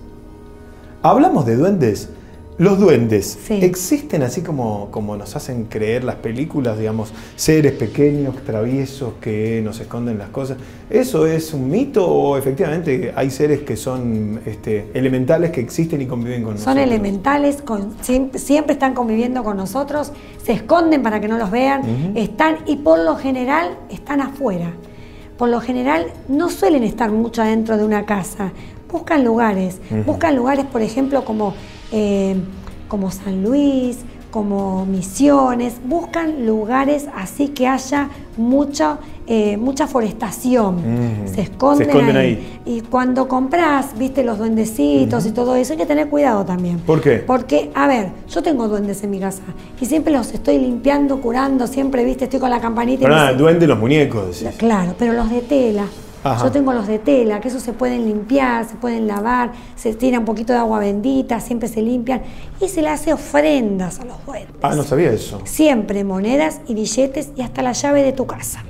Hablamos de duendes. Los duendes Sí. existen así como, como nos hacen creer las películas, digamos, seres pequeños, traviesos que nos esconden las cosas. ¿Eso es un mito o efectivamente hay seres que son este, elementales que existen y conviven con Son nosotros? elementales, con- siempre, siempre están conviviendo con nosotros, se esconden para que no los vean, están y por lo general están afuera. Por lo general no suelen estar mucho adentro de una casa, buscan lugares, buscan lugares, por ejemplo, como, eh, como San Luis, como Misiones, buscan lugares así que haya mucha, eh, mucha forestación. Ujú. Se esconden, Se esconden ahí. ahí. Y cuando compras, viste, los duendecitos y todo eso, hay que tener cuidado también. ¿Por qué? Porque, a ver, yo tengo duendes en mi casa y siempre los estoy limpiando, curando, siempre, viste, estoy con la campanita. y Pero me nada, dice- duende los muñecos. decís. Claro, pero los de tela. Ajá. Yo tengo los de tela, que esos se pueden limpiar, se pueden lavar, se tira un poquito de agua bendita, siempre se limpian y se le hace ofrendas a los duendes. Ah, no sabía eso. Siempre monedas y billetes y hasta la llave de tu casa.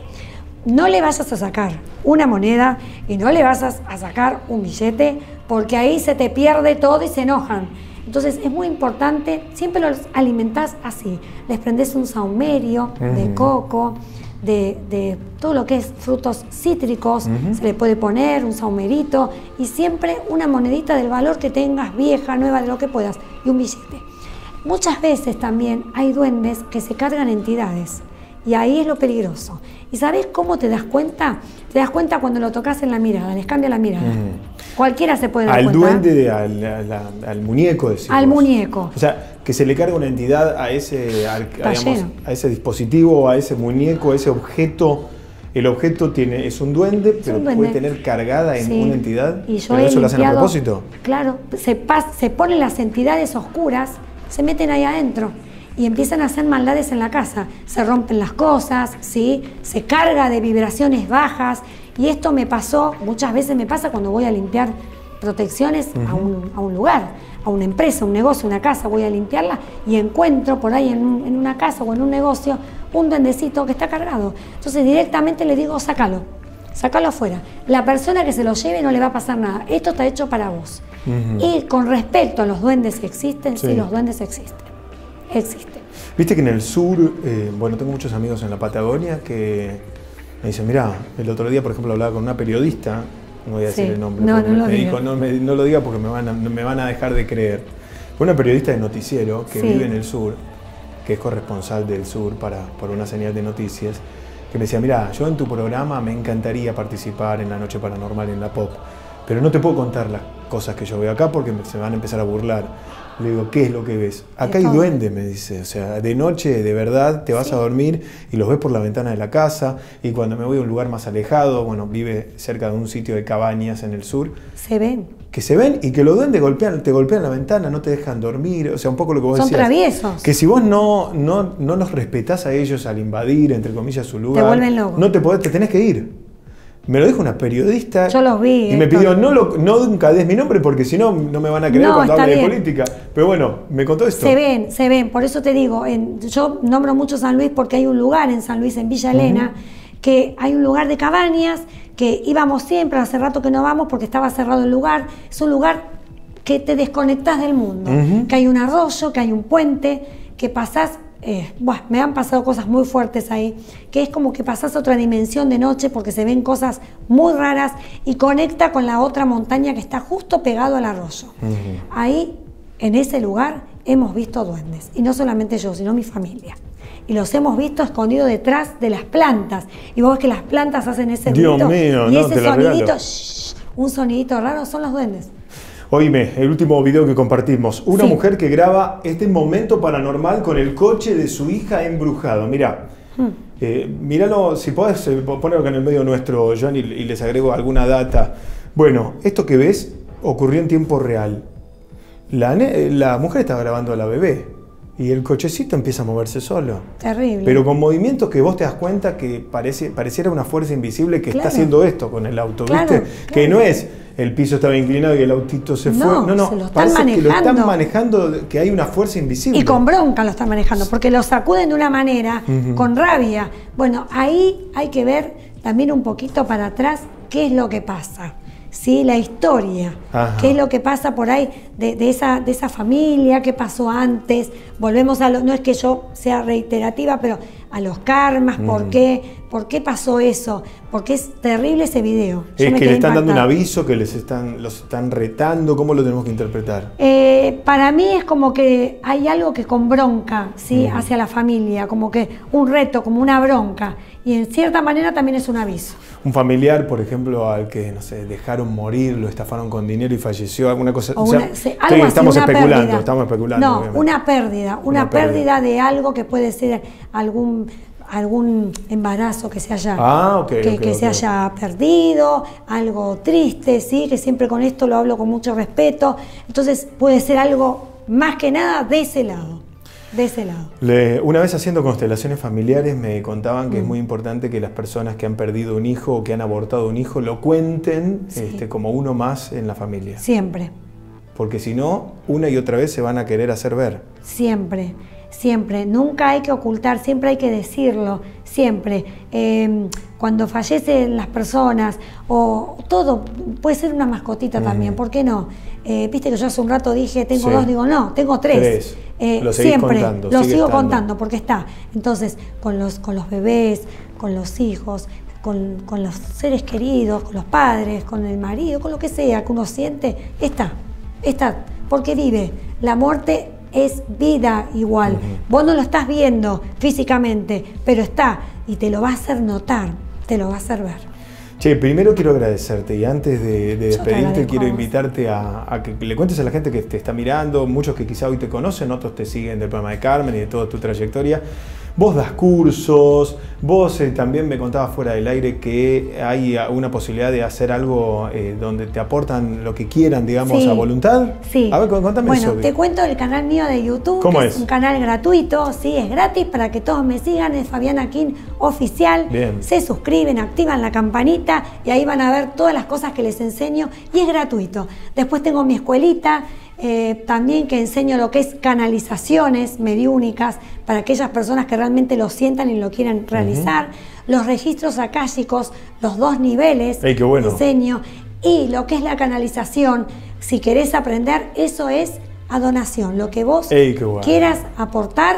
No le vayas a sacar una moneda y no le vas a a sacar un billete porque ahí se te pierde todo y se enojan. Entonces es muy importante, siempre los alimentás así. Les prendes un saumerio de coco, de, de todo lo que es frutos cítricos, se le puede poner un saumerito y siempre una monedita del valor que tengas, vieja, nueva, de lo que puedas, y un billete. Muchas veces también hay duendes que se cargan entidades y ahí es lo peligroso. ¿Y sabes cómo te das cuenta? Te das cuenta cuando lo tocas en la mirada, les cambia la mirada. Cualquiera se puede dar Al cuenta. duende, de- al, al- al- muñeco, decís Al muñeco. O sea, que se le carga una entidad a ese, digamos, lleno. a ese dispositivo, a ese muñeco, a ese objeto. El objeto tiene, es un duende, pero un duende. puede tener cargada en Sí. una entidad. Y yo pero he eso lo hacen a propósito. Claro, se, pas- se ponen las entidades oscuras, se meten ahí adentro y empiezan a hacer maldades en la casa. Se rompen las cosas, ¿sí? se carga de vibraciones bajas. Y esto me pasó, muchas veces me pasa cuando voy a limpiar protecciones a, un, a un lugar, a una empresa, un negocio, una casa, voy a limpiarla y encuentro por ahí en, un- en una casa o en un negocio un duendecito que está cargado. Entonces directamente le digo, sácalo. Sácalo afuera. La persona que se lo lleve no le va a pasar nada. Esto está hecho para vos. Y con respecto a los duendes que existen, sí, Sí. los duendes existen. Existen. Viste que en el sur, eh, bueno, tengo muchos amigos en la Patagonia que me dicen, mira, el otro día, por ejemplo, hablaba con una periodista, no voy a decir el nombre, No, me, lo me dijo, no, me- no lo diga porque me van, a, me van a dejar de creer. Fue una periodista de noticiero que Sí. vive en el sur, que es corresponsal del sur para, por una señal de noticias, que me decía, mira, yo en tu programa me encantaría participar en la noche paranormal en la pop, pero no te puedo contar las cosas que yo veo acá porque se van a empezar a burlar. Le digo, ¿qué es lo que ves? Acá hay todo. duendes, me dice. O sea, de noche, de verdad, te vas a dormir y los ves por la ventana de la casa. Y cuando me voy a un lugar más alejado, bueno, vive cerca de un sitio de cabañas en el sur, Se ven. que se ven y que los duendes golpean, te golpean la ventana, no te dejan dormir. O sea, un poco lo que vos Son decías. traviesos. Que si vos no, no, no los respetás a ellos al invadir, entre comillas, su lugar, vuelven locos. no te podés, te tenés que ir. Me lo dijo una periodista. Yo los vi, Y me pidió, no, lo, no nunca des mi nombre porque si no, no me van a creer No, cuando hable de política. Pero bueno, me contó esto. Se ven, se ven. Por eso te digo, en- yo nombro mucho San Luis porque hay un lugar en San Luis, en Villa Elena, que hay un lugar de cabañas que íbamos siempre, hace rato que no vamos porque estaba cerrado el lugar. Es un lugar que te desconectas del mundo, que hay un arroyo, que hay un puente, que pasás eh, me han pasado cosas muy fuertes ahí, que es como que pasás a otra dimensión de noche porque se ven cosas muy raras y conecta con la otra montaña que está justo pegado al arroyo. Ahí, en ese lugar, hemos visto duendes, y no solamente yo, sino mi familia. Y los hemos visto escondidos detrás de las plantas. Y vos ves que las plantas hacen ese Dios ruido. mío, y no, ese sonidito, shh, un sonidito raro, son los duendes. Oíme, el último video que compartimos. Una Sí. mujer que graba este momento paranormal con el coche de su hija embrujado. Mira, Hmm. eh, míralo, si podés eh, ponerlo acá en el medio nuestro, John, y, y les agrego alguna data. Bueno, esto que ves ocurrió en tiempo real. La, ne- la mujer estaba grabando a la bebé y el cochecito empieza a moverse solo. Terrible. Pero con movimientos que vos te das cuenta que parece, pareciera una fuerza invisible que está haciendo esto con el auto, Claro, ¿viste? Que no es el piso estaba inclinado y el autito se No, fue. No, no, se lo están parece que lo están manejando. manejando, que hay una fuerza invisible. Y con bronca lo están manejando, porque lo sacuden de una manera, con rabia. Bueno, ahí hay que ver también un poquito para atrás qué es lo que pasa. ¿Sí? La historia, Ajá. qué es lo que pasa por ahí de, de esa, de esa familia, qué pasó antes. Volvemos a lo, no es que yo sea reiterativa, pero a los karmas, ¿por qué? ¿Por qué pasó eso? Porque es terrible ese video. Yo Es me que le están dando un aviso, que les están, los están retando, ¿cómo lo tenemos que interpretar? Eh, para mí es como que hay algo que con bronca, ¿sí? Hacia la familia, como que un reto, como una bronca. Y en cierta manera también es un aviso. Un familiar, por ejemplo, al que, no sé, dejaron morir, lo estafaron con dinero y falleció, alguna cosa. O o sea, una- sí, sí, algo así, estamos especulando, pérdida. estamos especulando. No, obviamente. una pérdida, una, Una pérdida. pérdida. de algo que puede ser algún algún embarazo que se haya Ah, que, se haya perdido, algo triste, sí, que siempre con esto lo hablo con mucho respeto. Entonces puede ser algo más que nada de ese lado, de ese lado. Le- una vez haciendo constelaciones familiares me contaban Mm. que es muy importante que las personas que han perdido un hijo o que han abortado un hijo lo cuenten Sí. este, como uno más en la familia. Siempre. Porque si no, una y otra vez se van a querer hacer ver. Siempre, siempre. Nunca hay que ocultar, siempre hay que decirlo, siempre. Eh, cuando fallecen las personas o todo, puede ser una mascotita también, ¿por qué no? Eh, Viste que yo hace un rato dije, tengo Sí. dos, digo, no, tengo tres. Tres. Eh, Lo siempre, contando, lo sigo estando. contando porque está. Entonces, con los, con los bebés, con los hijos, con, con los seres queridos, con los padres, con el marido, con lo que sea que uno siente, está, está, porque vive. La muerte es vida igual. Vos no lo estás viendo físicamente, pero está y te lo va a hacer notar, te lo va a hacer ver. Che, primero quiero agradecerte y antes de, despedirte quiero invitarte a, a que le cuentes a la gente que te está mirando, muchos que quizá hoy te conocen, otros te siguen del programa de Carmen y de toda tu trayectoria. Vos das cursos, vos eh, también me contabas fuera del aire que hay una posibilidad de hacer algo eh, donde te aportan lo que quieran, digamos, Sí. a voluntad. Sí. A ver, contame bueno, eso. te cuento el canal mío de YouTube, ¿Cómo que es? un canal gratuito, sí, es gratis para que todos me sigan, es Fabiana King Oficial. Bien. Se suscriben, activan la campanita y ahí van a ver todas las cosas que les enseño y es gratuito. Después tengo mi escuelita, eh, también que enseño lo que es canalizaciones mediúnicas para aquellas personas que realmente lo sientan y lo quieran realizar. Los registros akáshicos, los dos niveles. Ey, qué bueno. enseño. Y lo que es la canalización, si querés aprender, eso es a donación. Lo que vos bueno. quieras aportar,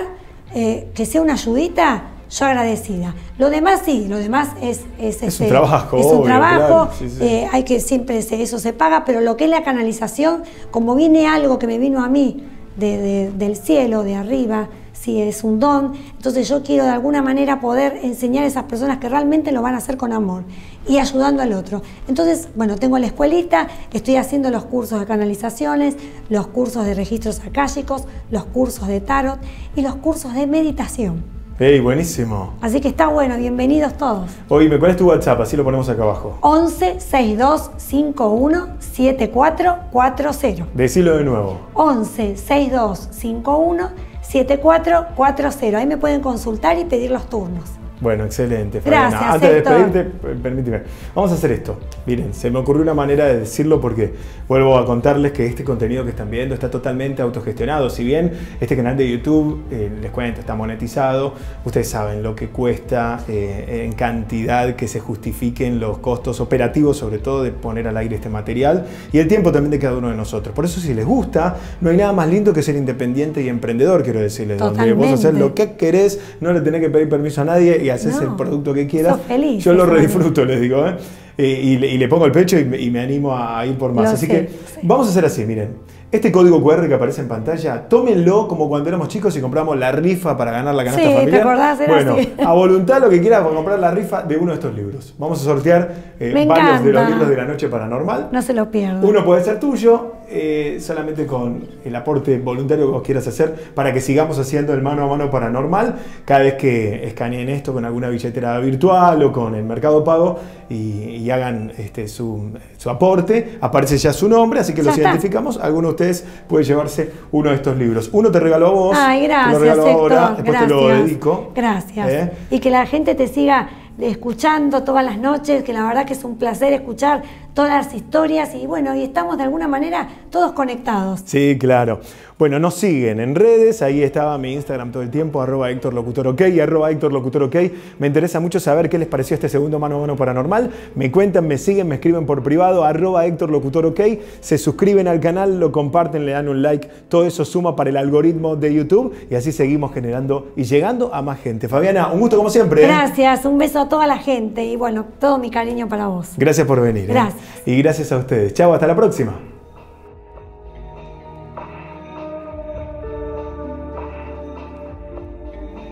eh, que sea una ayudita, yo agradecida. Lo demás sí, lo demás es... Es, un este, trabajo, Es un obvio, trabajo, claro, sí, sí. eh, hay que siempre se- eso se paga, pero lo que es la canalización, como viene algo que me vino a mí de- de- del cielo, de arriba, si es un don, entonces yo quiero de alguna manera poder enseñar a esas personas que realmente lo van a hacer con amor y ayudando al otro. Entonces, bueno, tengo la escuelita, estoy haciendo los cursos de canalizaciones, los cursos de registros akáshicos, los cursos de tarot y los cursos de meditación. Ey, buenísimo. Así que está bueno, bienvenidos todos. Oye, ¿cuál es tu WhatsApp? Así lo ponemos acá abajo. 11 62 51 7440. Decilo de nuevo. 11 62 51 7440. Ahí me pueden consultar y pedir los turnos. Bueno, excelente. Gracias, Fabiana. Antes de despedirte, permíteme. Vamos a hacer esto. Miren, se me ocurrió una manera de decirlo porque vuelvo a contarles que este contenido que están viendo está totalmente autogestionado. Si bien este canal de YouTube, eh, les cuento, está monetizado, ustedes saben lo que cuesta eh, en cantidad que se justifiquen los costos operativos, sobre todo de poner al aire este material y el tiempo también de cada uno de nosotros. Por eso, si les gusta, no hay nada más lindo que ser independiente y emprendedor, quiero decirles. Donde vos hacer Totalmente. lo que querés, no le tenés que pedir permiso a nadie y haces No. el producto que quieras. Feliz, Yo lo redisfruto, les digo. ¿eh? Y, le, y le pongo el pecho y me, y me animo a ir por más. Lo Así sé, que sí. vamos a hacer así, miren. Este código QR que aparece en pantalla, tómenlo como cuando éramos chicos y compramos la rifa para ganar la canasta Sí, ¿te familiar. acordás? Era bueno, así. a voluntad lo que quieras para comprar la rifa de uno de estos libros. Vamos a sortear eh, varios de los libros de la noche paranormal. No se lo pierdan. Uno puede ser tuyo, eh, solamente con el aporte voluntario que vos quieras hacer para que sigamos haciendo el mano a mano paranormal cada vez que escaneen esto con alguna billetera virtual o con el mercado pago y, y hagan este, su, su aporte. Aparece ya su nombre, así que Ya los está. identificamos. Alguno de ustedes puede llevarse uno de estos libros. Uno te regalo a vos, Ay, te gracias, lo regalo Héctor. ahora, después gracias. te lo dedico. Gracias. ¿Eh? Y que la gente te siga escuchando todas las noches, que la verdad que es un placer escuchar todas las historias y bueno, y estamos de alguna manera todos conectados. Sí, claro. Bueno, nos siguen en redes, ahí estaba mi Instagram todo el tiempo, arroba Héctor Locutor OK, arroba Héctor Locutor OK. Me interesa mucho saber qué les pareció este segundo mano a mano paranormal. Me cuentan, me siguen, me escriben por privado, arroba Héctor Locutor OK. Se suscriben al canal, lo comparten, le dan un like. Todo eso suma para el algoritmo de YouTube y así seguimos generando y llegando a más gente. Fabiana, un gusto como siempre. ¿eh? Gracias, un beso a toda la gente y bueno, todo mi cariño para vos. Gracias por venir. ¿eh? Y gracias a ustedes. Chao, hasta la próxima.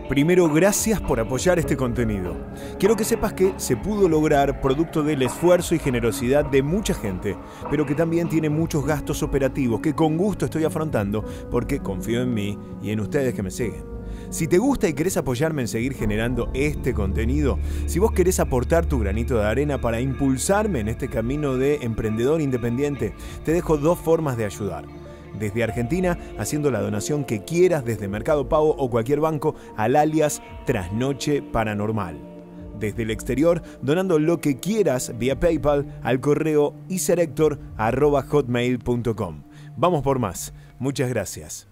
Primero, gracias por apoyar este contenido. Quiero que sepas que se pudo lograr producto del esfuerzo y generosidad de mucha gente, pero que también tiene muchos gastos operativos que con gusto estoy afrontando porque confío en mí y en ustedes que me siguen. Si te gusta y querés apoyarme en seguir generando este contenido, si vos querés aportar tu granito de arena para impulsarme en este camino de emprendedor independiente, te dejo dos formas de ayudar desde Argentina haciendo la donación que quieras desde Mercado Pago o cualquier banco al alias Trasnoche Paranormal. Desde el exterior, donando lo que quieras vía PayPal al correo iserector.hotmail.com. Vamos por más. Muchas gracias.